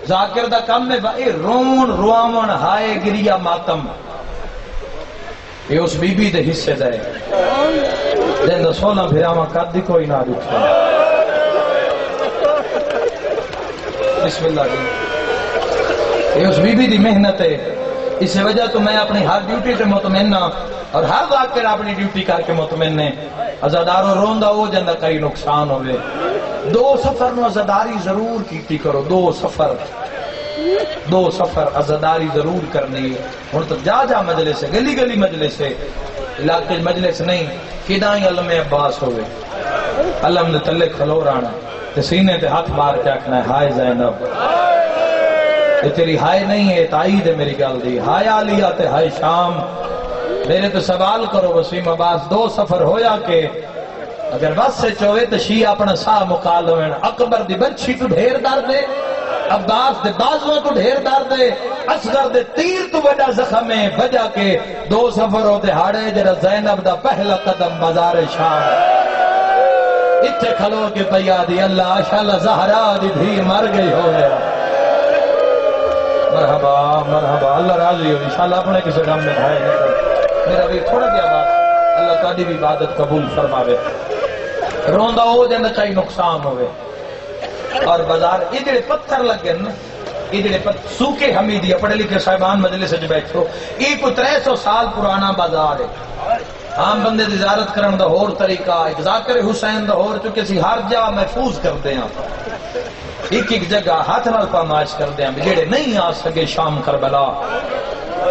ذاکر دا کم میں اے رون رواون، ہائے گریا ماتم۔ یہ اس بی بی دے حصے دے۔ دین دا سونا بھراما کد دی کوئی نہ رکھتا بسم اللہ۔ جی یہ اس بی بی دی محنت ہے۔ اس وجہ تو میں اپنی ہر ڈیوٹی سے مطمئن ہاں اور ہر واقع اپنی ڈیوٹی کر کے مطمئن ہے ازادارو روندا ہو جاندہ کئی نقصان ہوئے۔ دو سفر نو ازاداری ضرور کیتی کرو۔ دو سفر۔ دو سفر ازاداری ضرور کرنی ہے۔ ہن تو جا جا مجلس ہے، گلی گلی مجلس ہے۔ علاقے مجلس نہیں فدائیں علم عباس ہوئے۔ علم دے تلے کھلو رانا۔ تے سینے تے ہاتھ مار کے آکھنا ہے، ہائے زینب۔ یہ تیری ہائے نہیں ہے، تائید ہے میری گل دی۔ ہائے آلیا تے ہائے شام۔ میرے تو سوال کرو وسیم عباس، دو سفر ہویا کہ اگر بس سے چوے تو شیعہ اپنا سا مقال ہوئے۔ اکبر دی بچی تو ڈھیر در دے عباس دے بازووں تو ڈھیر در دے اصغر دے تیر تو بڑا زخم ہے۔ بجا کے دو سفر ہوتے ہاڑے جرا زینب دا پہلا قدم بازار شام۔ اتھے کھلو کے پیا دی اللہ شاء اللہ زہرا دی دھی مر گئی ہو گیا مرحبا مرحبا، اللہ راضی ہو، انشاءاللہ اپنے کسی کام میں بھائی نہیں کر میرا بھی تھوڑا دیا بات، اللہ تعالی بھی عبادت قبول فرماوے. روندا ہو جانا چاہیے نقصان ہوئے. اور بازار یہ جڑے پتھر لگے نا یہ جڑے پتھر سوکے حمیدی پڑھے لکھے صاحبان مجلس وچ بیٹھو. یہ کوئی 300 سال پرانا بازار ہے. عام بندے دی زیارت کرن دا اور طریقہ، ایک ذاکر حسین دا اور چونکہ اسی ہر جا محفوظ کرتے ہیں۔ ایک ایک جگہ ہاتھ نال پاماش کرتے ہیں۔ بجیڑے نہیں آسکے شام کربلا،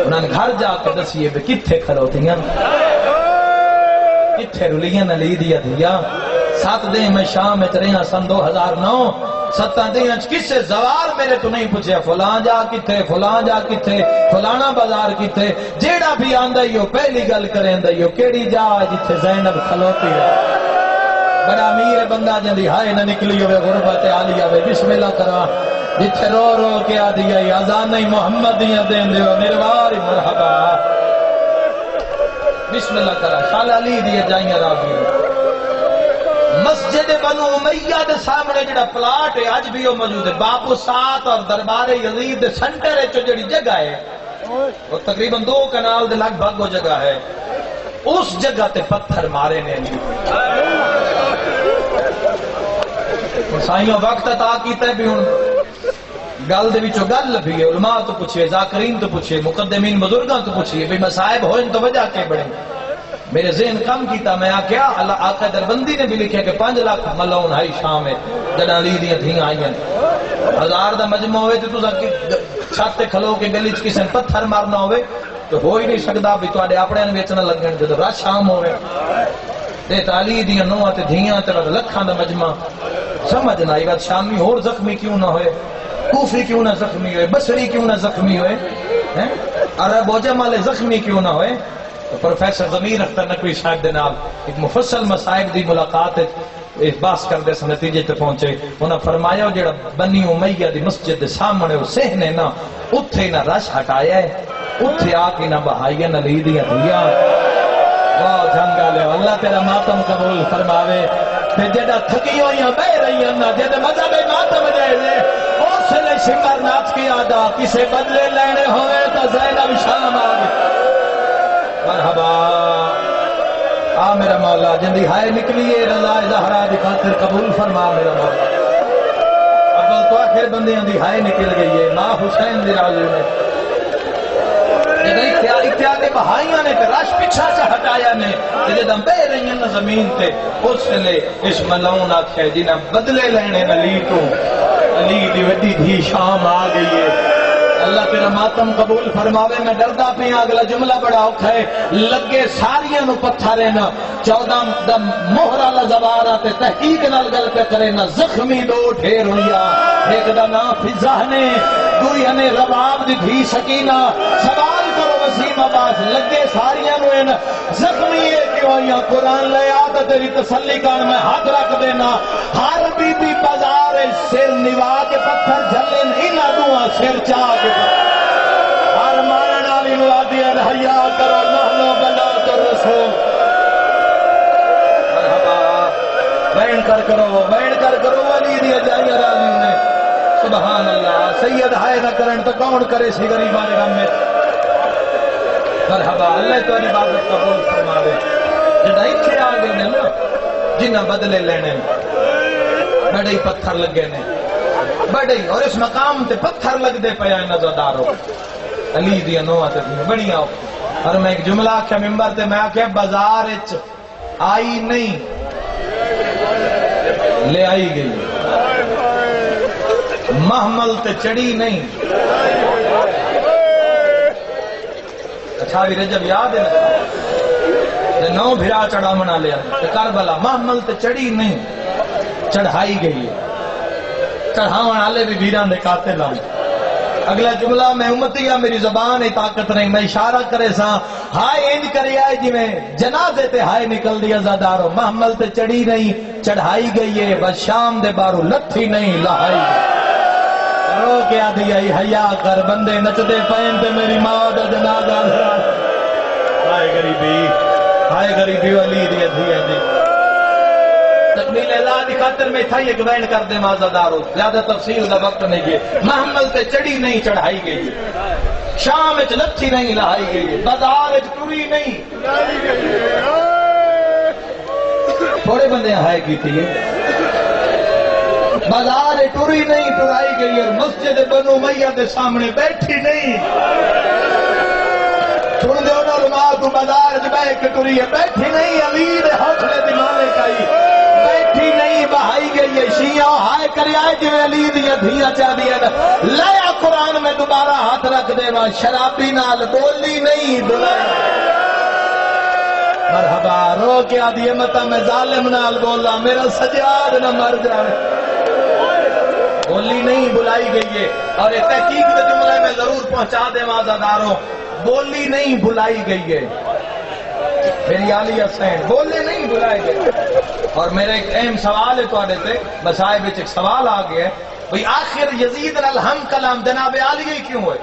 انہاں نے گھر جا کے دسیے بے کتھے کھلوتی ہیں کتھے رلیاں علی دیا دیا سات دن میں شام اچ رہے ہیں سن 2009 ستہ دیاں کس سے زوال میرے تو نہیں پوچھے فلان جا کتے فلان جا کتے فلانا بازار کتے جیڑا بھی آندا یو پہلی گل کریں کریندا یو کیڑی جا جتے زینب کھلوتی ہے بڑا میرے بندہ جن دی ہائے نہ نکلی ہوئے غربت عالیہ وے بسم اللہ کرا جتے رو رو کے آدھی آئی، آزان نہیں محمد دیا دین دیو نروار مرحبا۔ بسم اللہ کرا خال علی دیا جائیں راگی مسجد بنو امیہ دے سامنے جڑا پلاٹ ہے آج بھی وہ موجود ہے۔ بابو سات اور دربار یزید دے سنٹر ہے جو جڑی جگہ ہے، وہ تقریباً دو کنال دے لگ بھگ وہ جگہ ہے۔ اس جگہ تے پتھر مارے نے۔ سائیوں، وقت عطا کیتا ہے بھی ہن۔ گل دے وچوں گل لبھی ہے، علماء تو پوچھے ذاکرین تو پوچھے مقدمین بزرگاں تو پوچھے بھی مصائب ہوئیں تو وجہ کے بڑے میرے ذہن کم کیتا، میں آکھیا، اللہ آقا دربندی نے بھی لکھیا کہ پانچ لاکھ ملون ہائی شام ہے جڑا علی دیاں تھیں آئیں ہزار دا مجمع ہوئے تو تسا چھت تے کھلو کے گلی چ کسے پتھر مارنا ہوئے، تو ہو ہی نہیں سکدا بھی تواڈے اپنے ویچنا لگن جدو رش شام ہوئے۔ تے تعلی دیاں نوہاں تے دھیاں تے لکھاں دا مجمع۔ سمجھ نہ آئی بات شامی اور زخمی کیوں نہ ہوئے؟ کوفی کیوں نہ زخمی ہوئے؟ بصری کیوں نہ زخمی ہوئے؟ عرب و جمال زخمی کیوں نہ ہوئے؟ تو پروفیسر ضمیر اختر نقوی صاحب دے نال ایک مفصل مسائب دی ملاقات اس باس کر دے اس نتیجے تے پہنچے۔ انہاں فرمایا جڑا بنی امیہ دی مسجد دے سامنے وہ سہنے نا، اتھے نہ رش ہٹایا ہے۔ اتھے آ کے نہ بہائیاں نہ لیدیاں دیا واہ جنگا لے اللہ تیرا ماتم قبول فرماوے۔ تے جڑا تھکی ہوئیاں، بہ رہی ہیں نا جڑا مذہب ماتم جائے دے اس نے شکر ناچ کی آدھا کسے بدلے لینے ہوئے تو زینب شام آ گئے مرحبا۔ آ میرا مولا جندی ہائے نکلیے رضا زہرا دی خاطر قبول فرما میرا مولا۔ اول تو آخر بندیاں دی ہائے نکل گئی ہے، ماں حسین دی راضی نے اتیادی بہائیاں نے تے رش پچھا چا ہٹایا نے تے جدم بے رہی ہیں زمین تے، اس لے اس ملون آکھے، جنہ بدلے لینے علی تو، علی دی وڈی دھی شام آ گئی ہے۔ اللہ تیرا ماتم قبول فرماوے، میں ڈردا پیا، اگلا جملہ بڑا اوکھا ہے۔ لگے ساریاں نو پتھا رہنا چودہ دم مہر والا زبارہ تے تحقیق نال گل پہ کرے نا، زخمی دو ڈھیر ہویا ایک دا نا فضا نے، دوئی نے رباب دی دھی سکینہ۔ سوال کرو عباس لگے ساریاں نو ان زخمی ہے کیوں آئیاں قرآن لے آتا تیری تسلی کان میں ہاتھ رکھ دینا۔ ہر بی بی بازار سر نوا کے پتھر جھلن انہ دعا سر چاہ کے ہر مارن والی نوا دیا حیا کرو نحنو بلا کر رسول مرحبا۔ بین کر کرو بین کر کرو، ولی دیا جائیں راضی نے سبحان اللہ، سید ہائے نہ کرن تو کون کرے سی غریبان غم میں؟ مرحبا، اللہ تو عبادت قبول فرماوے۔ جڑا ایتھے آ گئے نے نا، جنہ بدلے لینے بڑے ہی پتھر لگے نے۔ بڑے ہی، اور اس مقام تے پتھر لگ دے پیا نظردارو علی دی نوہ تے بڑی آؤ اور میں ایک جملہ آکھیا ممبر تے، میں آکھیا بازار اچ آئی نہیں۔ لے آئی گئی۔ محمل تے چڑی نہیں۔ اچھا بھی رجب یاد ہے نا؟ نو بھرا چڑھا منا لیا۔ کربلا محمل تے چڑی نہیں، چڑھائی گئی ہے۔ چڑھاون والے بھی ویران دے قاتل ہوں اگلا جملہ، میں امتی میری زبان ہے طاقت نہیں، میں اشارہ کرے سا ہائے، انج کرے آئے جی میں جنازے تے ہائے نکل دیا زادارو۔ محمل تے چڑھی نہیں، چڑھائی گئی ہے، بس شام دے بارو لتھی نہیں لہائی گئی رو کے آدھی آئی حیا کر بندے نچدے پین تے میری ماں دا جنازہ ہائے غریبی ہائے غریبی علی دی ادھی دی تکمیل اللہ دی خاطر میں تھا یہ گوین کر دے مازادارو زیادہ تفصیل دا وقت نہیں ہے محمل تے چڑی نہیں چڑھائی گئی۔ شام وچ لچھی نہیں لہائی گئی۔ بازار وچ ٹری نہیں۔ تھوڑے بندے ہائے کی تھی بازار ٹری نہیں ٹرائی گئی اور مسجد بنو میاں دے سامنے بیٹھی نہیں۔ سن دے انہوں علماء کو بازار جو بیٹھ کے ٹری ہے، بیٹھی نہیں، علی دے حوصلے دیوانے کائی۔ بیٹھی نہیں، بہائی گئی ہے، شیعہ ہائے کرے آئے جو علی دیا دھیا چاہ دیا لیا قرآن میں دوبارہ ہاتھ رکھ دے وہاں شرابی نال بولی نہیں دلائی مرحبا، رو کے آدھی متا میں ظالم نال بولا، میرا سجاد نہ مر جائے۔ بولی نہیں بلائی گئی ہے۔ اور یہ تحقیق کے جملے میں ضرور پہنچا دے مازاداروں بولی نہیں بلائی گئی ہے۔ میری عالی حسین بولے نہیں بلائے گئے اور میرا ایک اہم سوال ہے تو سے بسائے بچ ایک سوال آ گیا ہے۔ بھئی آخر یزید الہم کلام جناب عالی کیوں ہوئے؟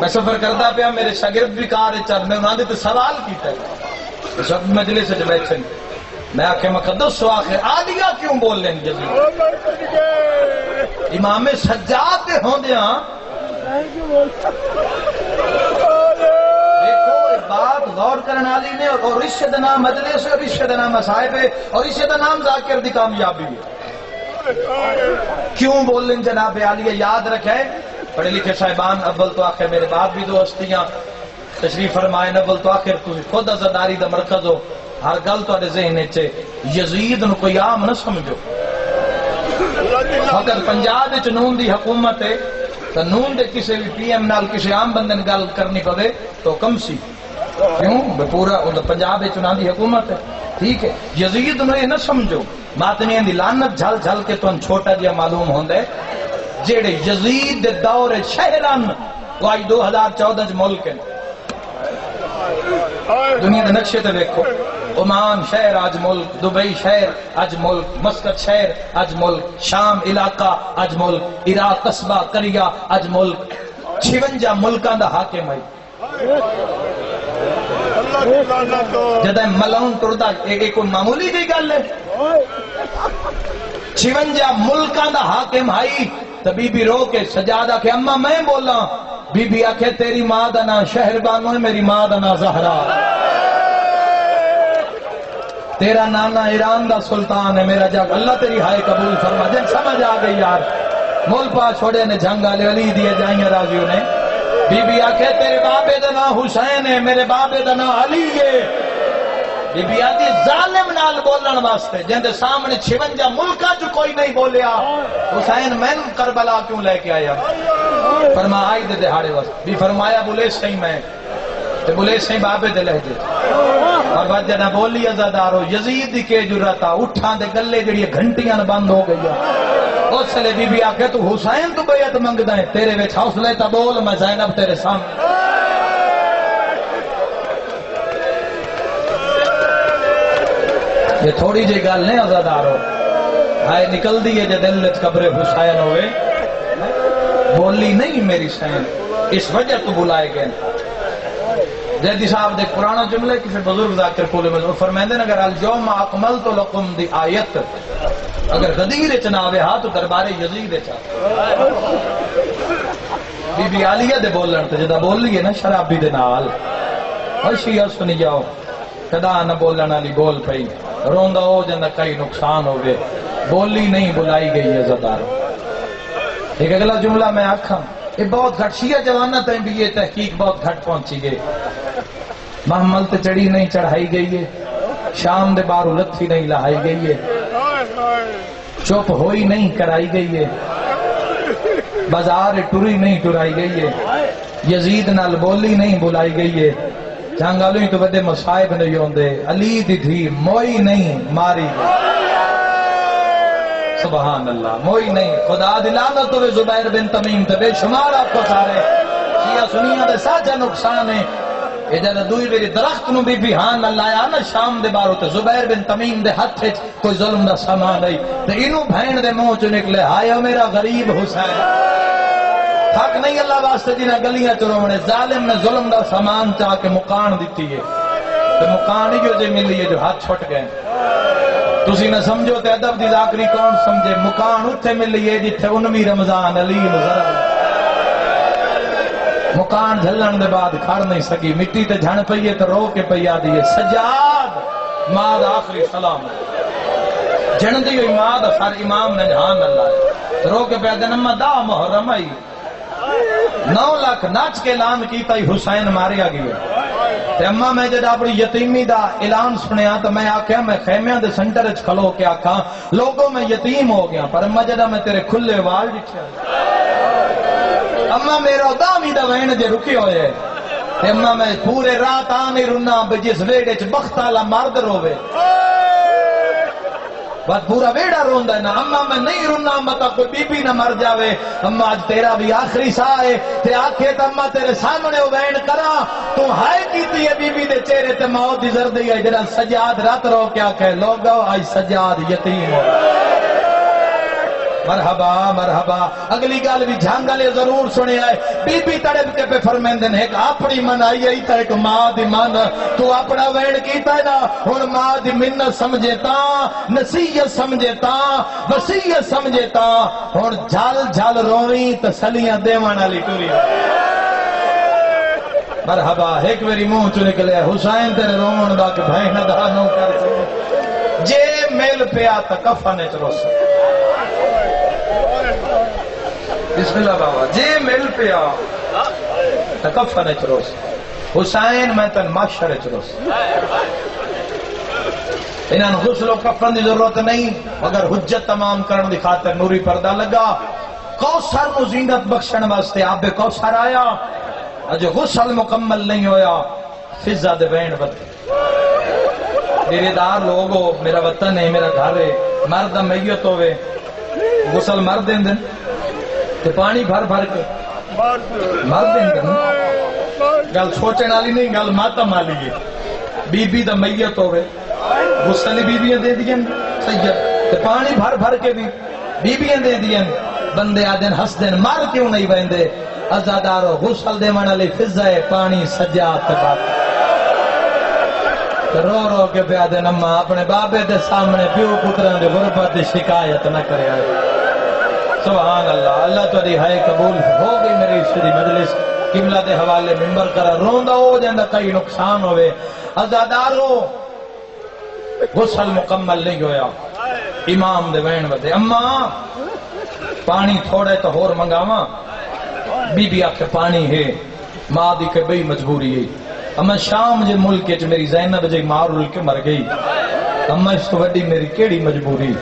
میں سفر کرتا پیا، میرے شاگرد بھی کار چل میں انہوں نے تو سوال کیتا ہے۔ اس وقت مجلس سے بیٹھے میں آخر مقدس سو آخر آلیا کیوں بول لیں جزید امام سجاد دے ہوں دے ہاں دیکھو بات غور کرنے والی نے، اور رشد نام مجلس، اور رشد نام مصائب ہے، اور رشد نام ذاکر دی کامیابی ہے۔ کیوں بول لیں جناب عالیہ؟ یاد رکھے پڑھے لکھے صاحبان، اول تو آخر میرے باپ بھی دو ہستیاں تشریف فرمائے، اول تو آخر تھی خود ازداری دا مرکز ہو۔ ہر گل تو ذہن چے یزید نو کوئی عام نہ سمجھو۔ اگر پنجاب وچ نون دی حکومت ہے تو نون دے کسی بھی پی ایم نال کسی عام بندے گل کرنی پوے تو کم سی۔ کیوں؟ بے پورا پنجاب وچ انہاں دی حکومت ہے۔ ٹھیک ہے، یزید نو یہ نہ سمجھو۔ ماتنی دی لعنت جھل جھل کے تن چھوٹا جیا معلوم ہوندا ہے۔ جیڑے یزید دے دور شہرن وہ آج دو ہزار چودہ چ ملک ہیں دنیا دے نقشے تے دیکھو عمان شہر، آج ملک دبئی شہر، آج ملک مسکت شہر، آج ملک شام علاقہ، آج ملک عراق، قصبہ کریا آج ملک چھونجا ملکاں دا حاکم ہے۔ جدہ ملون ٹردا ایک کوئی معمولی دی گل ہے؟ چھونجا ملکاں دا حاکم ہے۔ تو بی بی رو کے سجادہ کہ اما میں بولا بی بی آکھے، تیری ماں دا نا شہر بانو ہے، میری ماں دا نا زہرا۔ تیرا نانا ایران دا سلطان ہے، میرا جگ اللہ تیری ہائے قبول فرما۔ جن سمجھ آ گئی یار، مول پا چھوڑے نے جنگ آلے علی دیے جائیں راضیوں نے۔ بی بی آکھے، تیرے بابے دا نا حسین ہے، میرے بابے دا نا علی ہے۔ بی بی آدھی ظالم نال بولن واسطے، جن دے سامنے چھونجا ملکا جو کوئی نہیں بولیا۔ حسین، میں کربلا کیوں لے کے آیا؟ فرما، آئی دے دہاڑے واسطے۔ بھی فرمایا، بولے، صحیح میں۔ تے بولے صحیح بابے دے لہ دے اور بعد جنہ بولی ازادارو یزید دی کے جراتا اٹھان دے گلے جڑی گھنٹیاں بند ہو گئی اس لیے بی بی آکے تو حسین تو بیعت منگ دائیں تیرے ویچ حوصلے تا بول میں زینب تیرے سامنے۔ یہ تھوڑی جی گل نہیں ازادارو ہائے نکل دیئے جے دل لچ قبر حسین ہوئے۔ بولی نہیں میری سین، اس وجہ تو بلائے گئے۔ زیدی صاحب دے قرآن جملے کسی بزرگ ذاکر کولے میں فرمائیں دے اگر الجوم اکمل تو لقم دی آیت اگر غدیر چناوے ہاں تو دربار یزید چاہ۔ بی بی آلیہ دے بولن تے، جدا بول لیے نا، شرابی دے نال۔ اور شیعہ سنی جاؤ۔ کدا نہ بولن والی بول پئی۔ روندا ہو جندا کئی نقصان ہو گئے بولی نہیں بلائی گئی ہے زدار ایک اگلا جملہ میں آکھاں۔ یہ بہت گھٹ۔ شیعہ جوانہ تائیں بھی یہ تحقیق بہت گھٹ پہنچی گئے محمل تے چڑی نہیں چڑھائی گئی ہے۔ شام دے بارو لتھی نہیں لہائی گئی ہے۔ چپ ہوئی نہیں کرائی گئی ہے۔ بازار ٹری نہیں ٹرائی گئی ہے۔ یزید نال بولی نہیں بلائی گئی ہے۔ جانگالو ہی تو بدے مصائب نہیں ہوندے۔ علی دی تھی موئی نہیں ماری۔ سبحان اللہ۔ موئی نہیں، خدا دلانا تو زبیر بن تمیم تے بے شمار آپ کو سارے۔ جی شیعہ سنیہ دے ساچا نقصان ہے یہ دوئی میری درخت نو بی بی ہاں اللہ یا نا شام دے بارو تے زبیر بن تمیم دے ہتھ چھ کوئی ظلم دا سامان نہیں تے انو بھین دے منہ چ نکلے، ہائے میرا غریب حسین۔ حق نہیں اللہ واسطے جنہیں گلیاں چرونے ظالم نے ظلم دا سامان چاہ کے مکان دیتی ہے۔ تو مکان ہی جو جے ملی ہے جو ہاتھ چھٹ گئے۔ تسی نہ سمجھو تے ادب دی ذاکری کون سمجھے؟ مکان اتھے ملیے جتھے انوی رمضان علی نظر مکان جھلن دے بعد کھڑ نہیں سکی۔ مٹی تے جھن پئیے تے رو کے پیا دیے سجاد! ماں دا آخری سلام۔ جن دی ہوئی ماں دا سر امام نے جہان اللہ۔ رو کے پیا دے نمہ دا محرم آئی۔ نو لاکھ ناچ کے اعلان کیتا ہی حسین ماریا گیا۔ تے اما میں جد اپنی یتیمی دا اعلان سنیا تو میں آکھیا میں خیمیاں دے سنٹر اچ کھلو کے آکھا لوگوں میں یتیم ہو گیا، پر اما جدہ میں تیرے کھلے وال دکھیا اما میرا دامی دا وین جے رکی ہوئے، تے اما میں پورے رات آنے رنا بجس ویڑے چ بختالا مرد روے بس پورا بیڑا روندا ہے نا اما میں نہیں رونا متا کوئی بی بی نہ مر جاوے۔ اما آج تیرا بھی آخری سا ہے، تے آکھے تے اما تیرے سامنے او وین کرا تو ہائے کیتی ہے بی بی دے چہرے تے موت دی زردی ہے، جڑا سجاد رات رو کے آکھے لوگو، آج سجاد یتیم ہو مرحبا مرحبا۔ اگلی گل بھی جھانگلے ضرور سنے آئے۔ بی بی تڑپ کے پہ فرمیندن ایک اپنی من آئی آئی تا ایک ماں دی من۔ تو اپنا ویڑ کیتا ہے نا، ہن ماں دی منت سمجھے تا، نصیحت سمجھے تا، وصیت سمجھے تا۔ ہن جھل جھل روئی تسلیاں دیوان والی ٹوری مرحبا، ایک میری منہ چ نکلے، حسین تیرے رون دا کہ بہن دا نو کر۔ سکے جے میل پیا تا کفن چ روس بسم اللہ بابا۔ جے مل پیا۔ تکفن چروس۔ حسین، میں تن معاشر چروس۔ انہاں غسل و کفن دی ضرورت نہیں، مگر حجت تمام کرن دی خاطر نوری پردہ لگا۔ کوثر نو زینت بخشن واسطے آب کوثر آیا۔ اج غسل مکمل نہیں ہویا۔ فضا دے بین بد میرے دار لوگو میرا وطن ہے، میرا گھر ہے۔ مرد میت ہوئے۔ غسل مرد دیں دن۔ تے پانی بھر بھر کے۔ مر دیں گے گل سوچنے والی نہیں، گل ماتم والی ہے۔ بی بی دا میت ہوے غسل بیبیاں دے دیا سید تے پانی بھر بھر کے بھی بیبیاں دے دیا بندے آدن ہس دن مر کیوں نہیں بہندے ازادارو غسل دے من علی فضا پانی سجا تبا رو رو کے پیا دن اما اپنے بابے دے سامنے، پیو پتران دے غربت دی شکایت نہ کرے آئے۔ سبحان اللہ اللہ تو رہائی قبول ہو گئی میری شری مجلس، قبلہ دے حوالے ممبر کرا روندا ہو جاندہ کئی نقصان ہوئے۔ ازادارو غسل مکمل نہیں ہویا۔ امام دے وین ودے اما پانی تھوڑے تو ہور منگاواں۔ بی بی آکھے، پانی ہے۔ ماں دی کے بئی مجبوری ہے۔ اما شام جے ملک چ میری زینب جے مار رل کے مر گئی۔ اما اس تو وڈی میری کیڑی مجبوری؟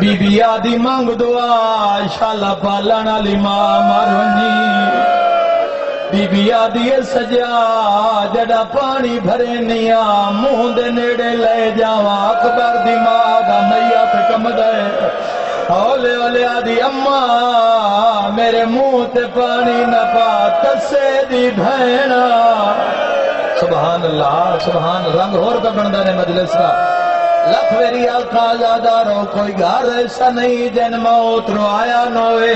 بی بی آدی مانگ دعا، انشاءاللہ پالن والی ماں مرونی بی بی آدی سجا، جڑا پانی بھرے نیا، منہ دے نیڑے لے جاواں۔ اکبر دی ماں دا میا تے کم دے۔ اولے اولے آدی اما میرے منہ تے پانی نہ پا، تسے دی بہنا سبحان اللہ، سبحان، رنگ ہور کا بندہ نے مجلس کا لکھ میری آقا زیادہ رو کوئی گھر ایسا نہیں جن موت رو آیا نوے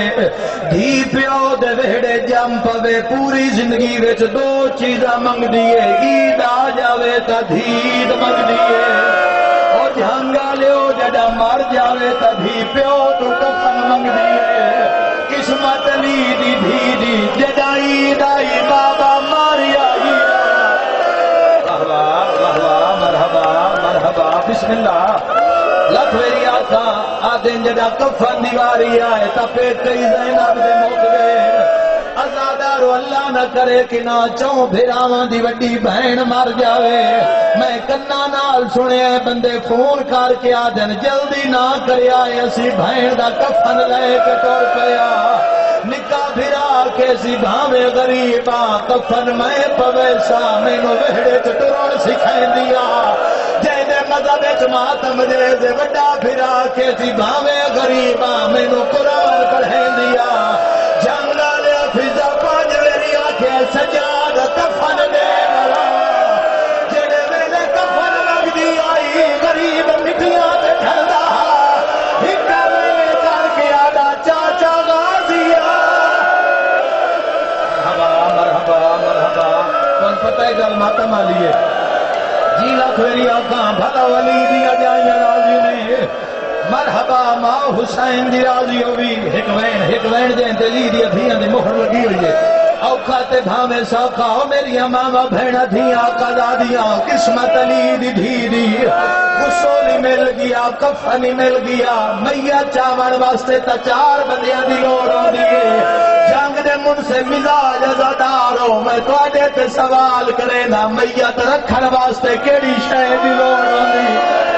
دھی پیو دے ویڑے جم پوے، پوری زندگی وچ دو چیزاں منگ دیئے۔ عید آ جاوے تا دھید منگ دیئے۔ او جھانگا لیو جڑا مر جاوے تا دھی پیو تو کفن منگ دیئے۔ قسمت لی دی دھی دی جڑا بسم اللہ لکھ میری آقا آدھیں جڑا کفن دیواری آئے، تا پیٹ کئی زینب دے موقعے ازادارو اللہ نہ کرے کہ نہ چوں بھراواں دی وڈی بہن مر جاوے۔ میں کنا نال سنے بندے فون کر کے آدن جلدی نہ کرے آئے، اسی بہن دا کفن لے کے ٹور پیا۔ نکا بھرا کے سی بھاوے غریبا کفن میں پویسا مینو وہڑے چٹرون سکھائیں دیا جیدے مذہب اچ ماتم دے دے وڈا بھرا کے سی بھاوے غریبا مینو قرآن پڑھیں دیا جنگا لیا فضا پانچ میری آنکھیں سجاد کفن دے میری آقا بھلا ولی دیا جائیں راضی نے۔ مرحبا ماں حسین دی راضی ہوئی۔ ایک وین ایک وین جائیں دلی دی دھیاں دی مہر لگی ہوئی ہے۔ اوکھا تے بھاوے سوکھا ہو میری ماما بہنا دھیاں قضا دیاں قسمت علی دی دھی دی گسولی مل گیا کفنی مل گیا میا چاون واسطے تا چار بندیاں دی لوڑ ہوندی ہے جنگ دے من سے مزاج ازادار ہو میں تواڈے تے سوال کرے نا میت رکھن واسطے کیڑی شے دی لوڑ ہوندی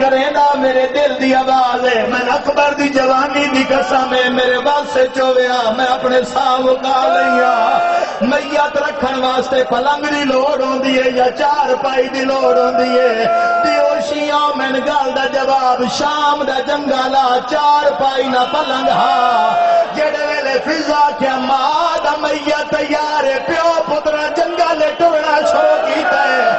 کرے نا میرے دل دی آواز ہے۔ میں اکبر دی جوانی دی قسم ہے۔ میرے بس سے چویا، میں اپنے ساو کا لیا۔ میت رکھن واسطے پلنگ دی لوڑ ہوندی ہے یا چار پائی دی لوڑ ہوندی ہے۔ دیوشیاں میں گل دا جواب، شام دا جنگالا، چار پائی نہ پلنگ ہا۔ جڑے ویلے فضا کیا ماں دا میت تیار پیو پترا جنگالے ٹرنا شروع کیتا ہے۔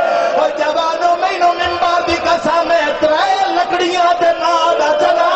ماں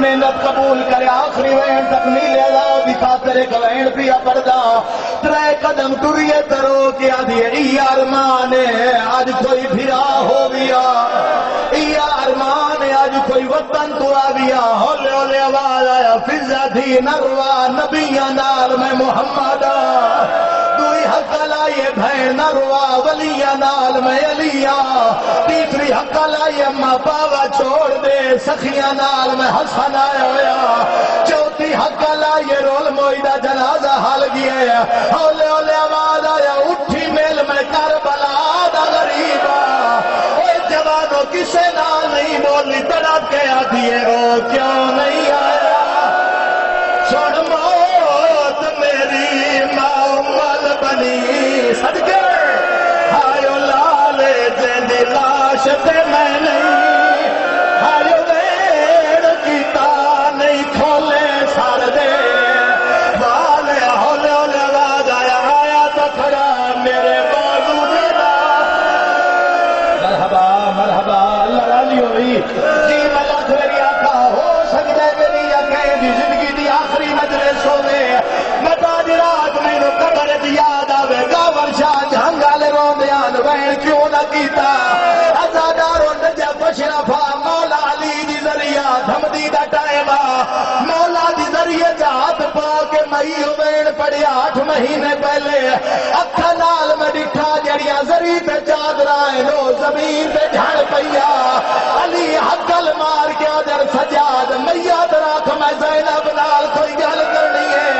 محنت قبول کرے، آخری وین تک نیلے اللہ بھی خاطر ایک وین پیا پڑدا ترے قدم ٹریے ترو کیا دیے ای ارمان ہے آج کوئی پھرا ہو گیا۔ ای ارمان ہے آج کوئی وطن تو آ گیا۔ ہولے ہولے آواز آیا، فضا تھی نروا نبیاں نال میں محمد دوئی حق لائیے بھین روا ولیاں نال میں علیہ۔ تیسری حق لائیے ماں باوا چھوڑ دے، سخیاں نال میں حسن آیا ہویا۔ چوتھی حق لائیے رول موئی دا جنازہ حال گیا ہے ہولے ہولے آواز آیا، اٹھی میل میں کربلا دا غریبا اے جوانوں کسے نال نہیں بولی، تڑپ کے آتی ہے، وہ کیوں نہیں آیا؟ میں نہیں ہایو ویڑ کیتا نہیں کھولے سر دے۔ والے ہولے ہولے آواز آیا آیا تو کھڑا میرے مرحبا مرحبا، اللہ ہوئی۔ جی میں میری ہو سکتا ہے میری آقا دی زندگی دی آخری مجلس ہوے میں تاج رات مینو قبر دی یاد آوے گاور شاہ جہنگ والے وین کیوں نہ کیتا؟ اشرفا مولا علی دی ذریعہ، دھمدی دا ٹائم مولا دی ذریعے جہات پا کے مئی وین پڑیا آٹھ مہینے پہلے۔ اکھا نال میں ڈٹھا جڑیاں زری تے چادرائیں لو زمین تے جھڑ پیا علی حقل مار کے ادھر سجاد میا دراک میں زینب نال کوئی گل کرنی ہے۔